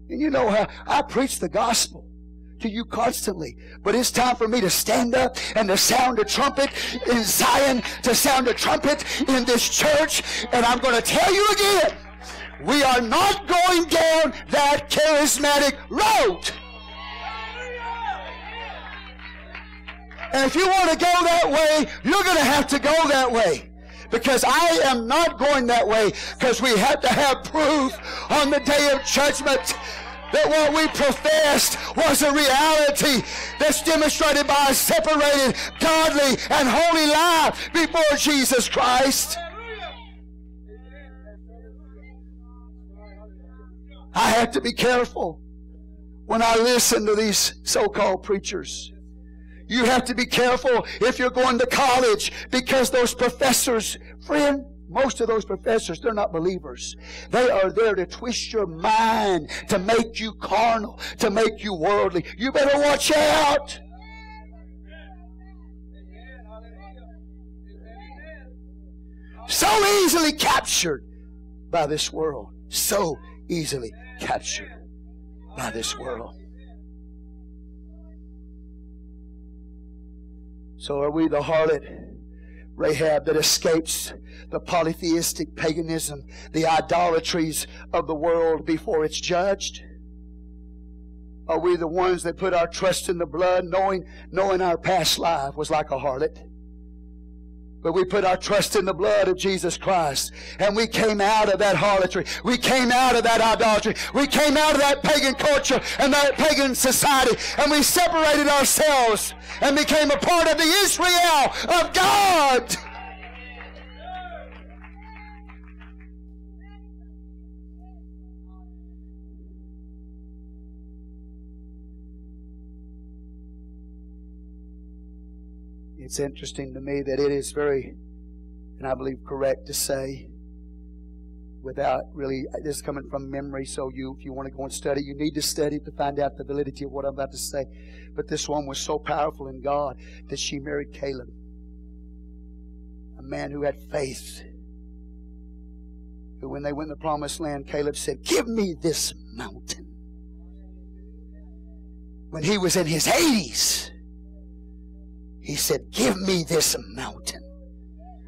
And you know how I preach the gospel to you constantly. But it's time for me to stand up and to sound a trumpet in Zion, to sound a trumpet in this church. And I'm going to tell you again, we are not going down that charismatic road. And if you want to go that way, you're going to have to go that way because I am not going that way because we have to have proof on the day of judgment that what we professed was a reality that's demonstrated by a separated, godly, and holy life before Jesus Christ. I have to be careful when I listen to these so-called preachers. You have to be careful if you're going to college because those professors, friend, most of those professors, they're not believers. They are there to twist your mind, to make you carnal, to make you worldly. You better watch out. So easily captured by this world. So easily captured by this world. So are we the harlot? Rahab that escapes the polytheistic paganism, the idolatries of the world before it's judged? Are we the ones that put our trust in the blood, knowing, knowing our past life was like a harlot? But we put our trust in the blood of Jesus Christ. And we came out of that harlotry. We came out of that idolatry. We came out of that pagan culture and that pagan society. And we separated ourselves and became a part of the Israel of God. It's interesting to me that it is very, and I believe correct to say, without really this coming from memory. So you, if you want to go and study, you need to study to find out the validity of what I'm about to say. But this one was so powerful in God that she married Caleb, a man who had faith. Who, when they went in the promised land, Caleb said, "Give me this mountain." when he was in his 80s, he said, Give me this mountain.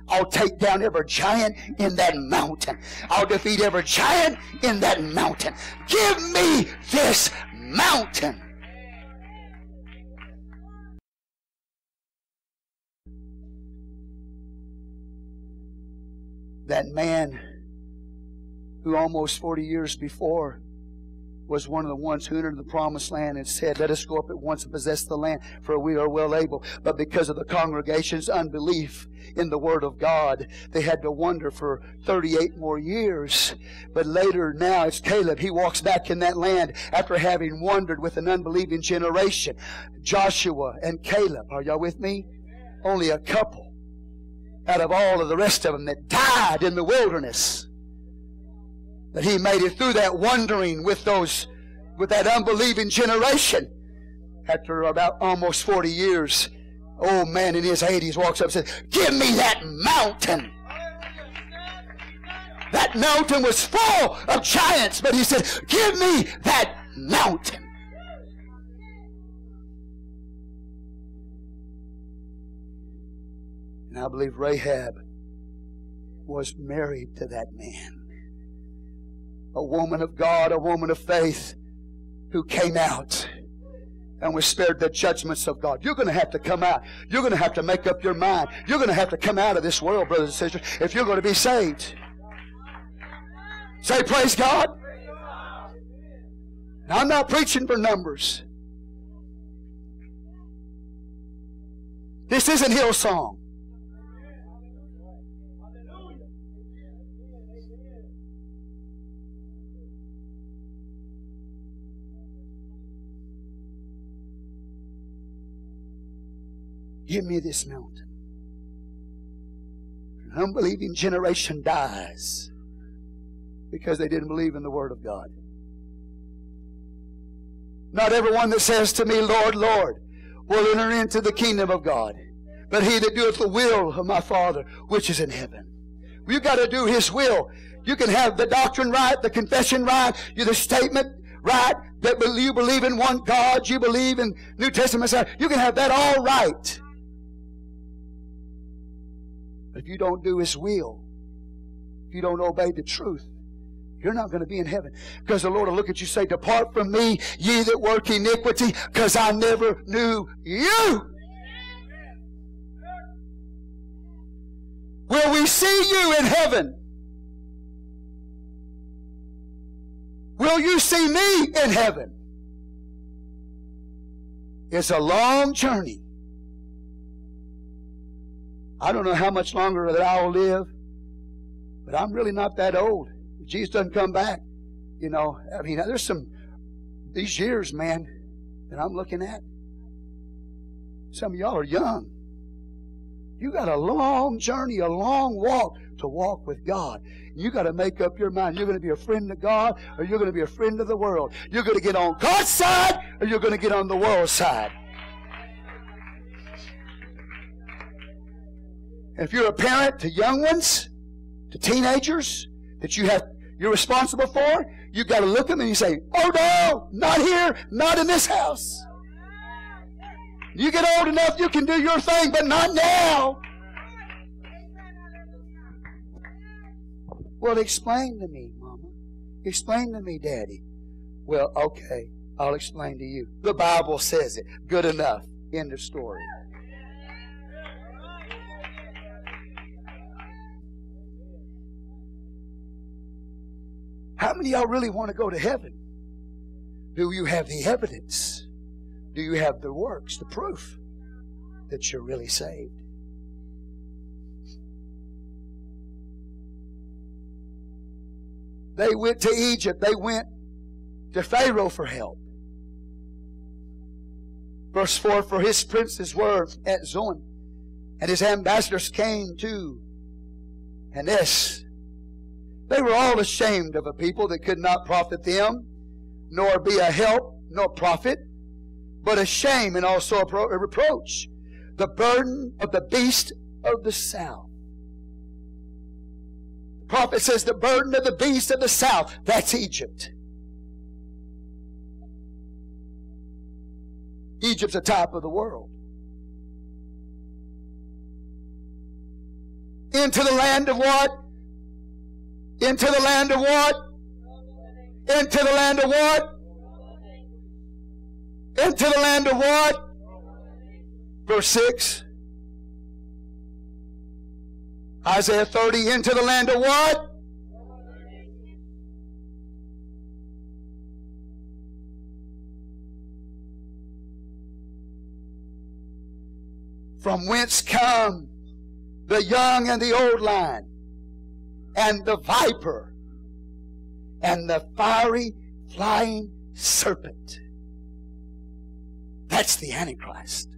I'll take down every giant in that mountain. I'll defeat every giant in that mountain. Give me this mountain. That man who almost 40 years before was one of the ones who entered the promised land and said, Let us go up at once and possess the land, for we are well able. But because of the congregation's unbelief in the Word of God, they had to wander for 38 more years. But later, now it's Caleb. He walks back in that land after having wandered with an unbelieving generation. Joshua and Caleb, are y'all with me? Only a couple out of all of the rest of them that died in the wilderness that he made it through that wandering with those, with that unbelieving generation. After about almost 40 years, old man in his 80s walks up and says, Give me that mountain. That mountain was full of giants, but he said, Give me that mountain. And I believe Rahab was married to that man a woman of God, a woman of faith who came out and was spared the judgments of God. You're going to have to come out. You're going to have to make up your mind. You're going to have to come out of this world, brothers and sisters, if you're going to be saved. Say, praise God. Now, I'm not preaching for numbers. This isn't Hillsong. Give me this mountain. An unbelieving generation dies because they didn't believe in the Word of God. Not everyone that says to me, Lord, Lord, will enter into the kingdom of God, but he that doeth the will of my Father which is in heaven. You got to do His will. You can have the doctrine right, the confession right, you the statement right, that you believe in one God, you believe in New Testament. You can have that all right. But if you don't do His will, if you don't obey the truth, you're not going to be in heaven. Because the Lord will look at you say, Depart from me, ye that work iniquity, because I never knew you. Will we see you in heaven? Will you see me in heaven? It's a long journey. I don't know how much longer that I'll live, but I'm really not that old. If Jesus doesn't come back, you know, I mean, there's some, these years, man, that I'm looking at. Some of y'all are young. You got a long journey, a long walk to walk with God. You got to make up your mind. You're going to be a friend of God or you're going to be a friend of the world. You're going to get on God's side or you're going to get on the world's side. And if you're a parent to young ones, to teenagers that you have you're responsible for, you've got to look at them and you say, Oh no, not here, not in this house. You get old enough, you can do your thing, but not now. Well, explain to me, Mama. Explain to me, Daddy. Well, okay, I'll explain to you. The Bible says it. Good enough. End of story. How many of y'all really want to go to heaven? Do you have the evidence? Do you have the works, the proof that you're really saved? They went to Egypt. They went to Pharaoh for help. Verse 4 For his princes were at Zoan, and his ambassadors came to Hanes they were all ashamed of a people that could not profit them, nor be a help, nor profit, but a shame and also a reproach. The burden of the beast of the south. The prophet says the burden of the beast of the south, that's Egypt. Egypt's a type of the world. Into the land of what? Into the land of what? Into the land of what? Into the land of what? Verse 6. Isaiah 30, into the land of what? From whence come the young and the old lion, and the viper, and the fiery flying serpent. That's the Antichrist.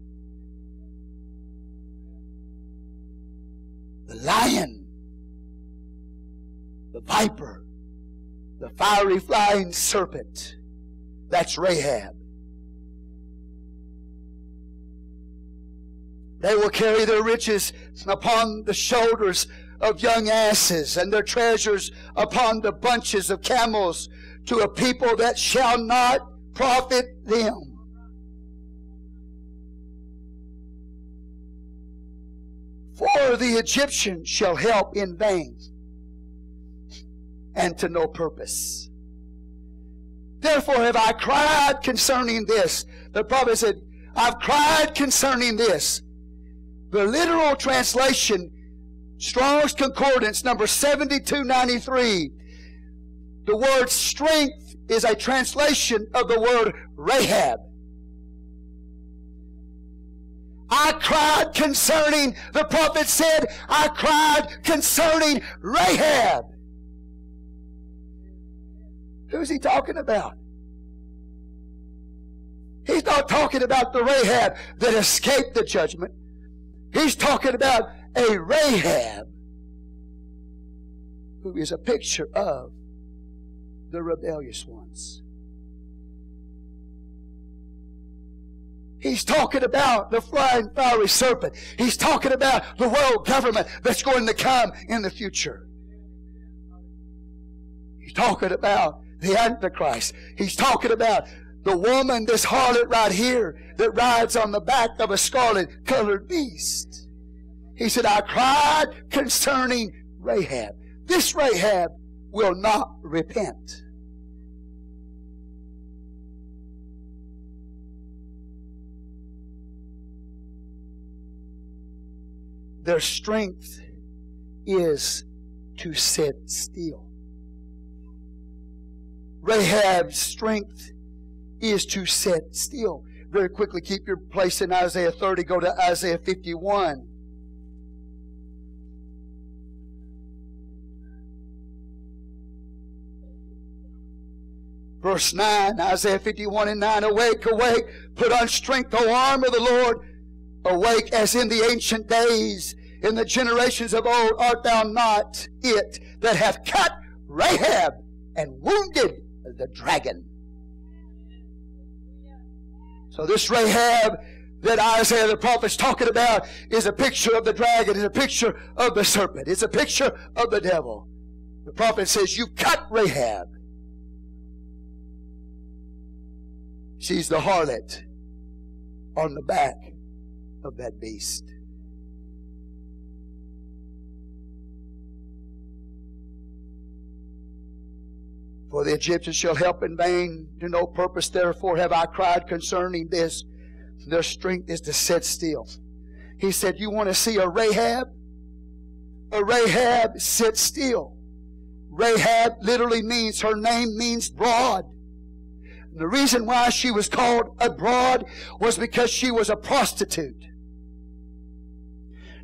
The lion, the viper, the fiery flying serpent. That's Rahab. They will carry their riches upon the shoulders of young asses and their treasures upon the bunches of camels to a people that shall not profit them. For the Egyptian shall help in vain and to no purpose. Therefore have I cried concerning this. The prophet said, I've cried concerning this. The literal translation, Strong's Concordance, number 7293, the word strength is a translation of the word Rahab. I cried concerning, the prophet said, I cried concerning Rahab. Who's he talking about? He's not talking about the Rahab that escaped the judgment. He's talking about a Rahab who is a picture of the rebellious ones. He's talking about the flying fiery serpent. He's talking about the world government that's going to come in the future. He's talking about the Antichrist. He's talking about the woman, this harlot right here, that rides on the back of a scarlet colored beast. He said, I cried concerning Rahab. This Rahab will not repent. Their strength is to sit still. Rahab's strength is to sit still. Very quickly, keep your place in Isaiah 30. Go to Isaiah 51. Verse 9, Isaiah 51 and 9. Awake, awake, put on strength, O arm of the Lord. Awake as in the ancient days, in the generations of old, art thou not it that hath cut Rahab and wounded the dragon? So this Rahab that Isaiah the prophet's talking about is a picture of the dragon, is a picture of the serpent, it's a picture of the devil. The prophet says, You cut Rahab. She's the harlot on the back of that beast. For the Egyptians shall help in vain to no purpose. Therefore have I cried concerning this. Their strength is to sit still. He said, You want to see a Rahab? A Rahab sit still. Rahab literally means, her name means broad. The reason why she was called a broad was because she was a prostitute.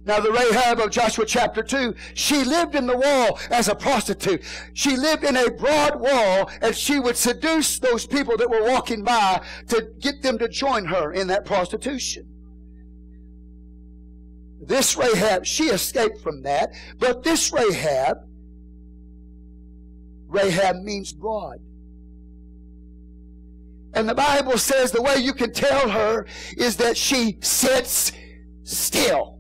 Now, the Rahab of Joshua chapter 2, she lived in the wall as a prostitute. She lived in a broad wall and she would seduce those people that were walking by to get them to join her in that prostitution. This Rahab, she escaped from that, but this Rahab, Rahab means broad. And the Bible says the way you can tell her is that she sits still.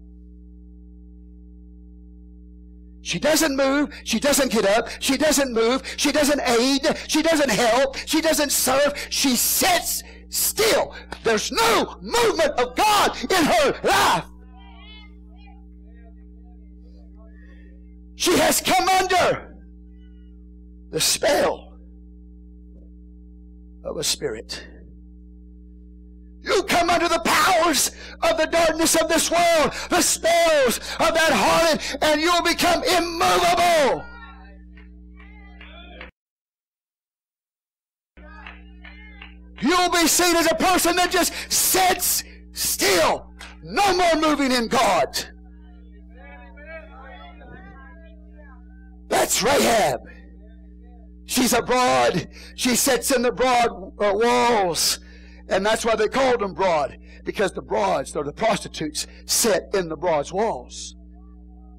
She doesn't move. She doesn't get up. She doesn't move. She doesn't aid. She doesn't help. She doesn't serve. She sits still. There's no movement of God in her life. She has come under the spell of a spirit. You come under the powers of the darkness of this world, the spells of that harlot, and you'll become immovable. You'll be seen as a person that just sits still. No more moving in God. That's Rahab. She's abroad. She sits in the broad uh, walls. And that's why they called them broad. Because the broads, or the prostitutes, sit in the broad's walls.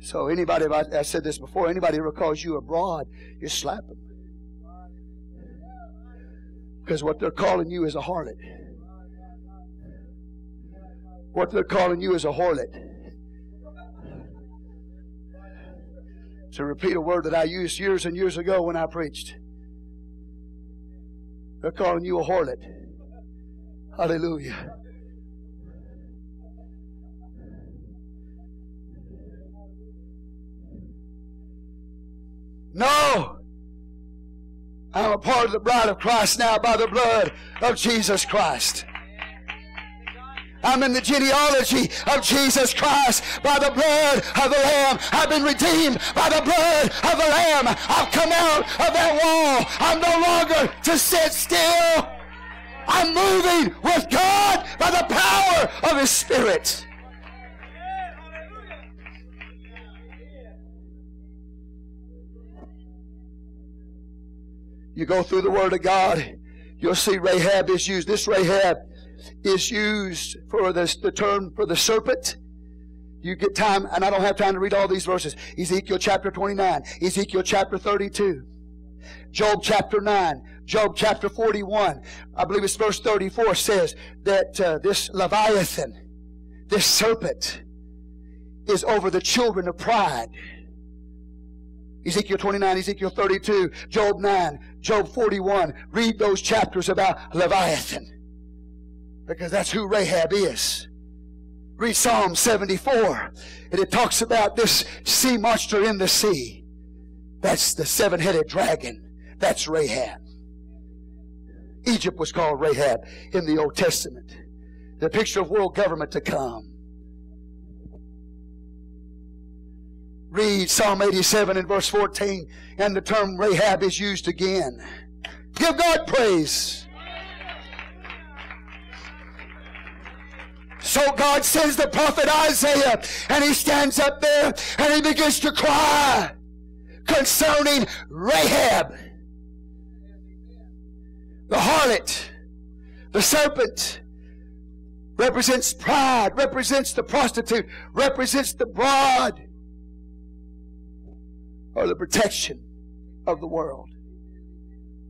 So anybody, I said this before, anybody who calls you a broad, you slap them. Because what they're calling you is a harlot. What they're calling you is a harlot. To repeat a word that I used years and years ago when I preached. They're calling you a harlot. Hallelujah. No! I'm a part of the bride of Christ now by the blood of Jesus Christ. I'm in the genealogy of Jesus Christ by the blood of the Lamb. I've been redeemed by the blood of the Lamb. I've come out of that wall. I'm no longer to sit still. I'm moving with God by the power of His Spirit. You go through the Word of God, you'll see Rahab is used. This Rahab is used for this, the term for the serpent. You get time, and I don't have time to read all these verses. Ezekiel chapter 29, Ezekiel chapter 32, Job chapter 9, Job chapter 41, I believe it's verse 34 says that uh, this Leviathan, this serpent, is over the children of pride. Ezekiel 29, Ezekiel 32, Job 9, Job 41. Read those chapters about Leviathan. Because that's who Rahab is. Read Psalm 74, and it talks about this sea monster in the sea. That's the seven headed dragon. That's Rahab. Egypt was called Rahab in the Old Testament. The picture of world government to come. Read Psalm 87 and verse 14, and the term Rahab is used again. Give God praise. So God sends the prophet Isaiah, and he stands up there and he begins to cry concerning Rahab, the harlot, the serpent, represents pride, represents the prostitute, represents the broad or the protection of the world.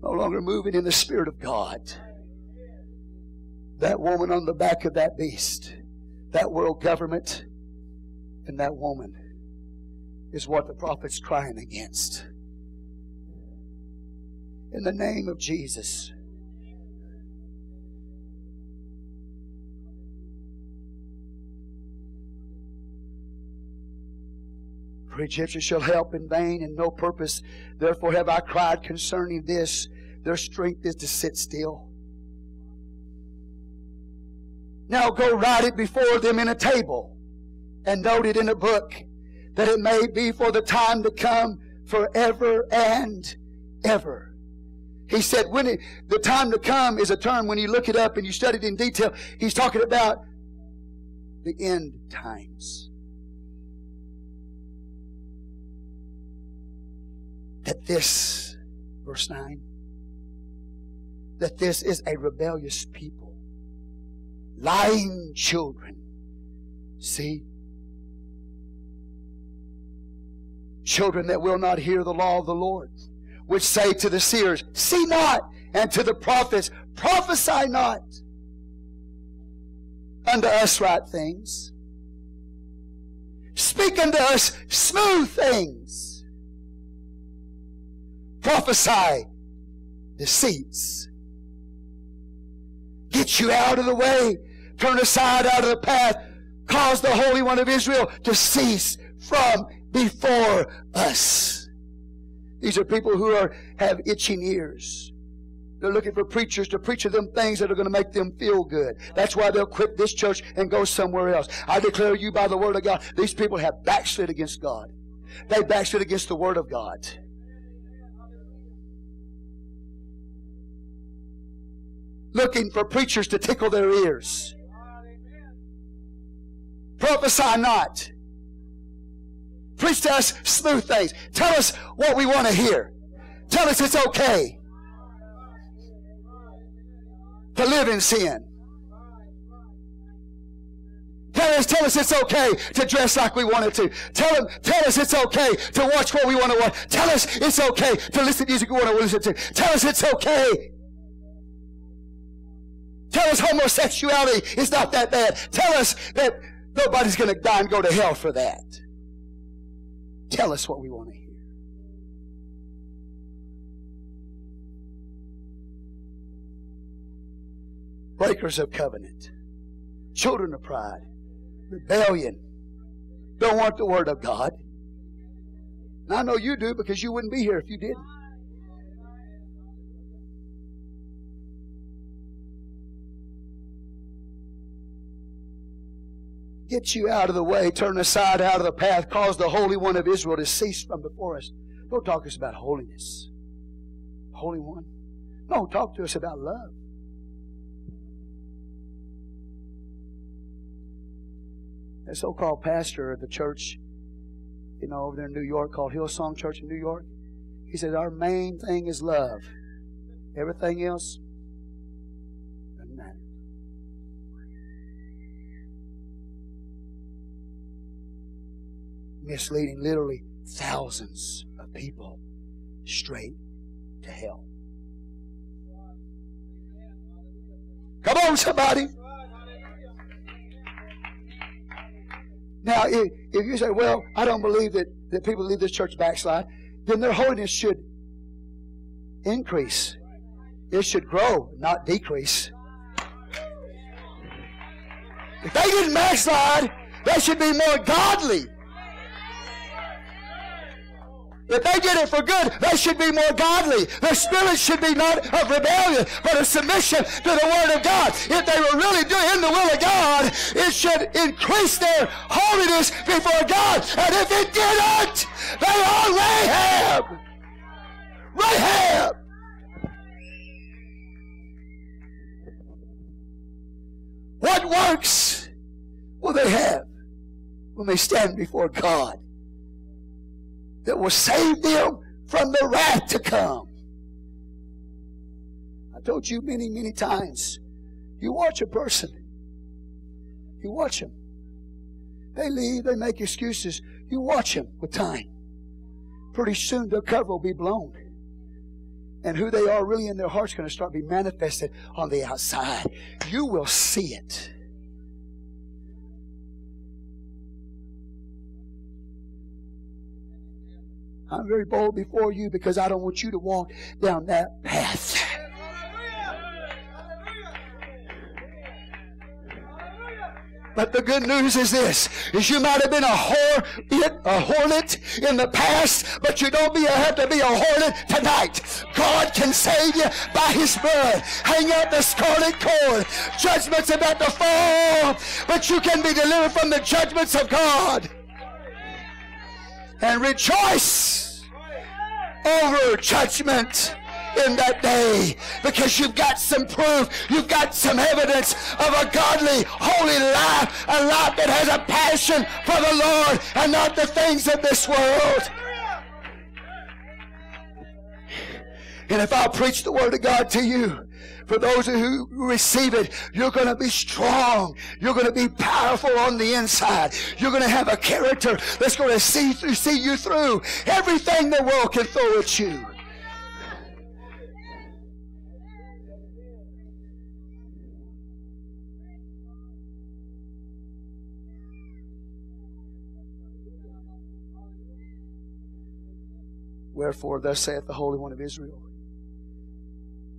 No longer moving in the Spirit of God. That woman on the back of that beast, that world government, and that woman is what the prophet's crying against. In the name of Jesus. For Egyptians shall help in vain and no purpose. Therefore have I cried concerning this. Their strength is to sit still. Now go write it before them in a table and note it in a book that it may be for the time to come forever and ever. He said, when it, the time to come is a term when you look it up and you study it in detail, he's talking about the end times. that this, verse 9, that this is a rebellious people, lying children. See? Children that will not hear the law of the Lord, which say to the seers, See not, and to the prophets, Prophesy not unto us right things. Speak unto us smooth things prophesy deceits. Get you out of the way. Turn aside out of the path. Cause the Holy One of Israel to cease from before us. These are people who are, have itching ears. They're looking for preachers to preach to them things that are going to make them feel good. That's why they'll quit this church and go somewhere else. I declare you by the word of God, these people have backslid against God. They backslid against the word of God. Looking for preachers to tickle their ears. Prophesy not. Preach to us smooth things. Tell us what we want to hear. Tell us it's okay to live in sin. Tell us, tell us it's okay to dress like we wanted to. Tell them, tell us it's okay to watch what we want to watch. Tell us it's okay to listen to music we want to listen to. Tell us it's okay. Tell us homosexuality is not that bad. Tell us that nobody's going to die and go to hell for that. Tell us what we want to hear. Breakers of covenant, children of pride, rebellion, don't want the Word of God. And I know you do because you wouldn't be here if you didn't. Get you out of the way, turn aside out of the path, cause the Holy One of Israel to cease from before us. Don't talk to us about holiness. Holy One. No, talk to us about love. A so called pastor of the church, you know, over there in New York called Hillsong Church in New York, he said, Our main thing is love. Everything else misleading literally thousands of people straight to hell. Come on, somebody. Now, if, if you say, well, I don't believe that, that people leave this church backslide, then their holiness should increase. It should grow, not decrease. If they didn't backslide, they should be more godly. If they did it for good, they should be more godly. Their spirit should be not of rebellion, but of submission to the Word of God. If they were really doing the will of God, it should increase their holiness before God. And if it didn't, they are Rahab. Rahab. What works will they have when they stand before God? That will save them from the wrath to come. I told you many, many times. You watch a person, you watch them. They leave, they make excuses. You watch them with time. Pretty soon their cover will be blown. And who they are really in their heart's going to start to be manifested on the outside. You will see it. I'm very bold before you because I don't want you to walk down that path. But the good news is this, is you might have been a whore, a hornet in the past, but you don't be, have to be a hornet tonight. God can save you by His blood. Hang out the scarlet cord. Judgment's about to fall, but you can be delivered from the judgments of God. And rejoice over judgment in that day because you've got some proof, you've got some evidence of a godly, holy life, a life that has a passion for the Lord and not the things of this world. And if I preach the Word of God to you, for those who receive it, you're going to be strong. You're going to be powerful on the inside. You're going to have a character that's going to see through, see you through everything the world can throw at you. Wherefore, thus saith the Holy One of Israel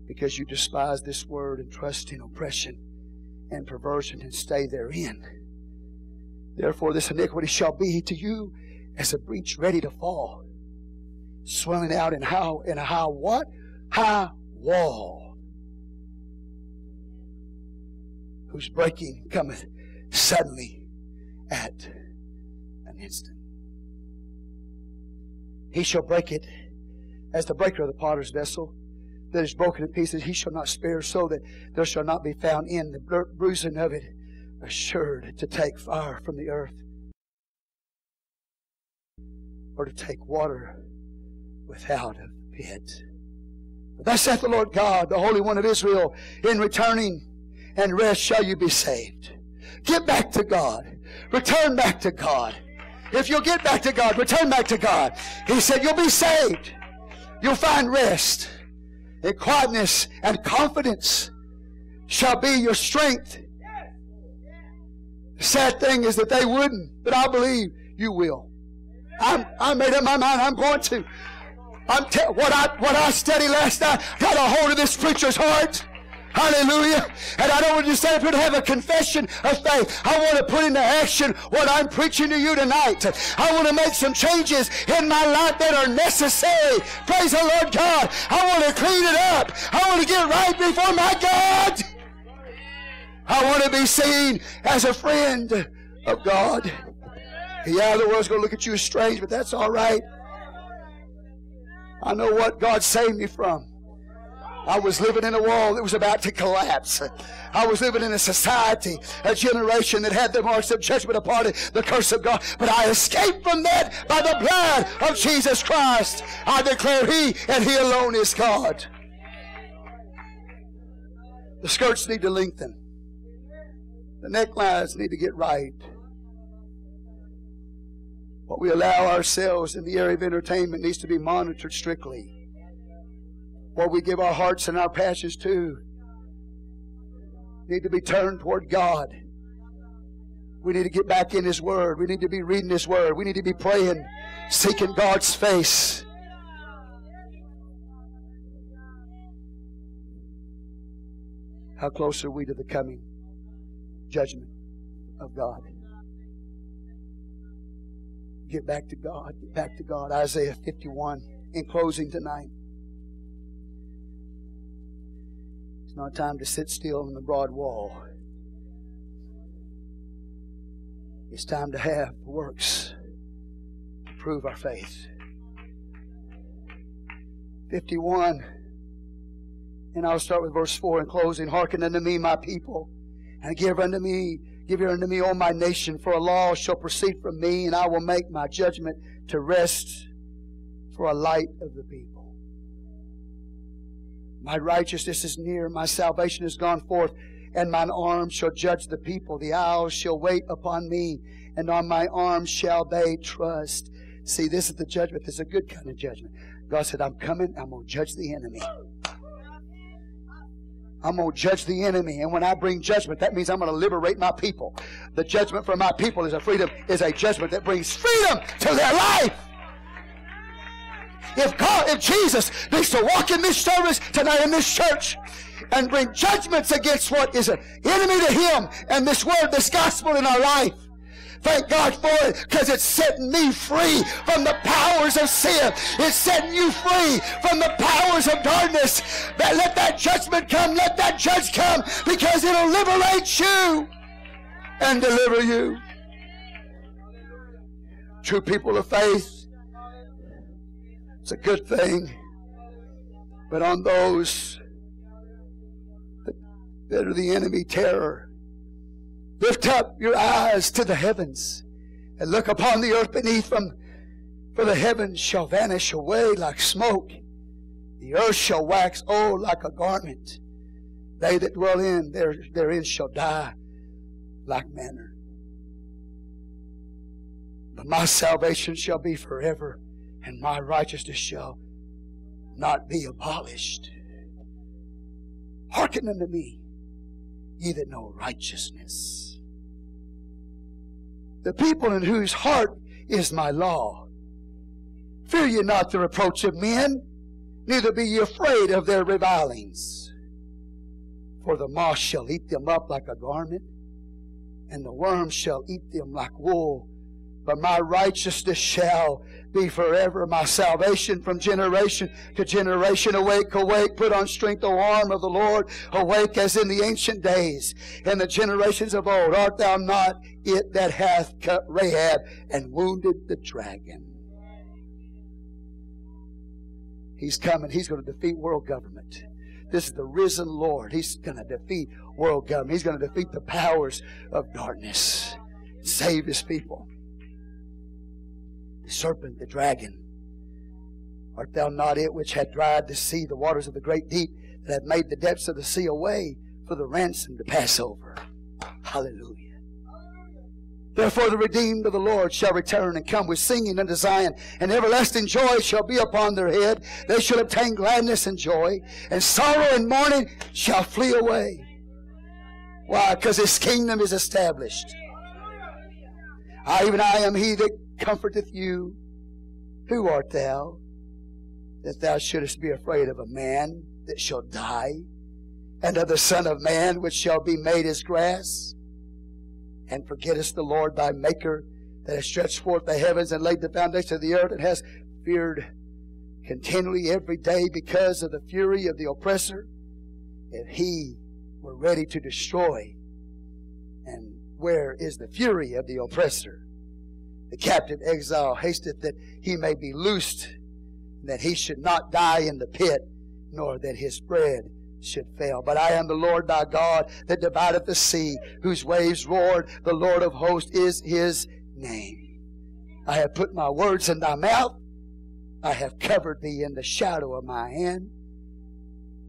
because you despise this word and trust in oppression and perversion and stay therein. Therefore, this iniquity shall be to you as a breach ready to fall, swelling out in how in a high what? High wall, whose breaking cometh suddenly at an instant. He shall break it as the breaker of the potter's vessel that is broken in pieces, he shall not spare, so that there shall not be found in the bruising of it assured to take fire from the earth or to take water without a pit. Thus saith the Lord God, the Holy One of Israel, in returning and rest shall you be saved. Get back to God. Return back to God. If you'll get back to God, return back to God. He said, You'll be saved. You'll find rest. And quietness and confidence shall be your strength. The sad thing is that they wouldn't, but I believe you will. I'm, I made up my mind I'm going to. I'm te- what I what I studied last night got a hold of this preacher's heart. Hallelujah. And I don't want you to here to have a confession of faith. I want to put into action what I'm preaching to you tonight. I want to make some changes in my life that are necessary. Praise the Lord God. I want to clean it up. I want to get right before my God. I want to be seen as a friend of God. Yeah, the world's going to look at you as strange, but that's all right. I know what God saved me from. I was living in a world that was about to collapse. I was living in a society, a generation that had the marks of judgment upon it, the curse of God. But I escaped from that by the blood of Jesus Christ. I declare He and He alone is God. The skirts need to lengthen. The necklines need to get right. What we allow ourselves in the area of entertainment needs to be monitored strictly what we give our hearts and our passions to need to be turned toward God. We need to get back in His Word. We need to be reading His Word. We need to be praying, seeking God's face. How close are we to the coming judgment of God? Get back to God. Get back to God. Isaiah 51 in closing tonight. It's not time to sit still on the broad wall. It's time to have works to prove our faith. 51. And I'll start with verse 4 in closing. Hearken unto me, my people, and give unto me, give ear unto me, O my nation, for a law shall proceed from me, and I will make my judgment to rest for a light of the people. My righteousness is near, my salvation is gone forth, and mine arm shall judge the people. The isles shall wait upon me, and on my arm shall they trust. See, this is the judgment. This is a good kind of judgment. God said, I'm coming, I'm going to judge the enemy. I'm going to judge the enemy. And when I bring judgment, that means I'm going to liberate my people. The judgment for my people is a freedom, is a judgment that brings freedom to their life. If God, if Jesus needs to walk in this service tonight in this church and bring judgments against what is an enemy to Him and this word, this gospel in our life, Thank God for it because it's setting me free from the powers of sin. It's setting you free from the powers of darkness. That let that judgment come, let that judge come because it'll liberate you and deliver you. True people of faith it's a good thing. But on those that are the enemy terror, lift up your eyes to the heavens and look upon the earth beneath them, for the heavens shall vanish away like smoke. The earth shall wax old like a garment. They that dwell in there, therein shall die like manner. But my salvation shall be forever and my righteousness shall not be abolished. Hearken unto me, ye that know righteousness. The people in whose heart is my law. Fear ye not the reproach of men, neither be ye afraid of their revilings. For the moth shall eat them up like a garment, and the worm shall eat them like wool. But my righteousness shall be forever, my salvation from generation to generation. Awake, awake, put on strength, the arm of the Lord. Awake as in the ancient days, in the generations of old. Art thou not it that hath cut Rahab and wounded the dragon? He's coming. He's going to defeat world government. This is the risen Lord. He's going to defeat world government. He's going to defeat the powers of darkness. Save his people. Serpent, the dragon. Art thou not it which had dried the sea, the waters of the great deep, that had made the depths of the sea a way for the ransom to pass over? Hallelujah. Therefore the redeemed of the Lord shall return and come with singing unto Zion, and everlasting joy shall be upon their head. They shall obtain gladness and joy, and sorrow and mourning shall flee away. Why? Because his kingdom is established. I, even I am he that comforteth you. Who art thou, that thou shouldest be afraid of a man that shall die, and of the Son of Man which shall be made as grass? and forgettest the Lord thy Maker that has stretched forth the heavens and laid the foundation of the earth and has feared continually every day because of the fury of the oppressor, if he were ready to destroy, and where is the fury of the oppressor? The captive exile hasteth that he may be loosed, that he should not die in the pit, nor that his bread should fail. But I am the Lord thy God that divideth the sea, whose waves roared. The Lord of hosts is his name. I have put my words in thy mouth. I have covered thee in the shadow of my hand,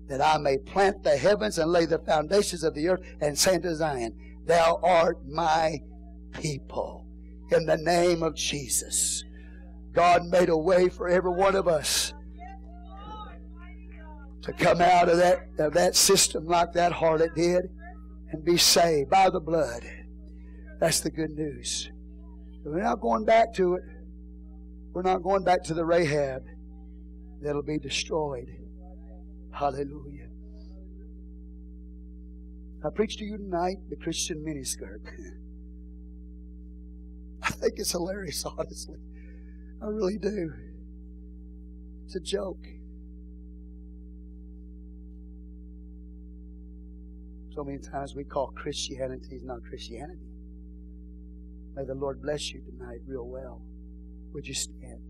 that I may plant the heavens and lay the foundations of the earth, and say unto Zion, Thou art my people. In the name of Jesus. God made a way for every one of us to come out of that, of that system like that harlot did and be saved by the blood. That's the good news. We're not going back to it. We're not going back to the Rahab that'll be destroyed. Hallelujah. I preach to you tonight the Christian miniskirt. I think it's hilarious, honestly. I really do. It's a joke. So many times we call Christianity not Christianity. May the Lord bless you tonight real well. Would you stand?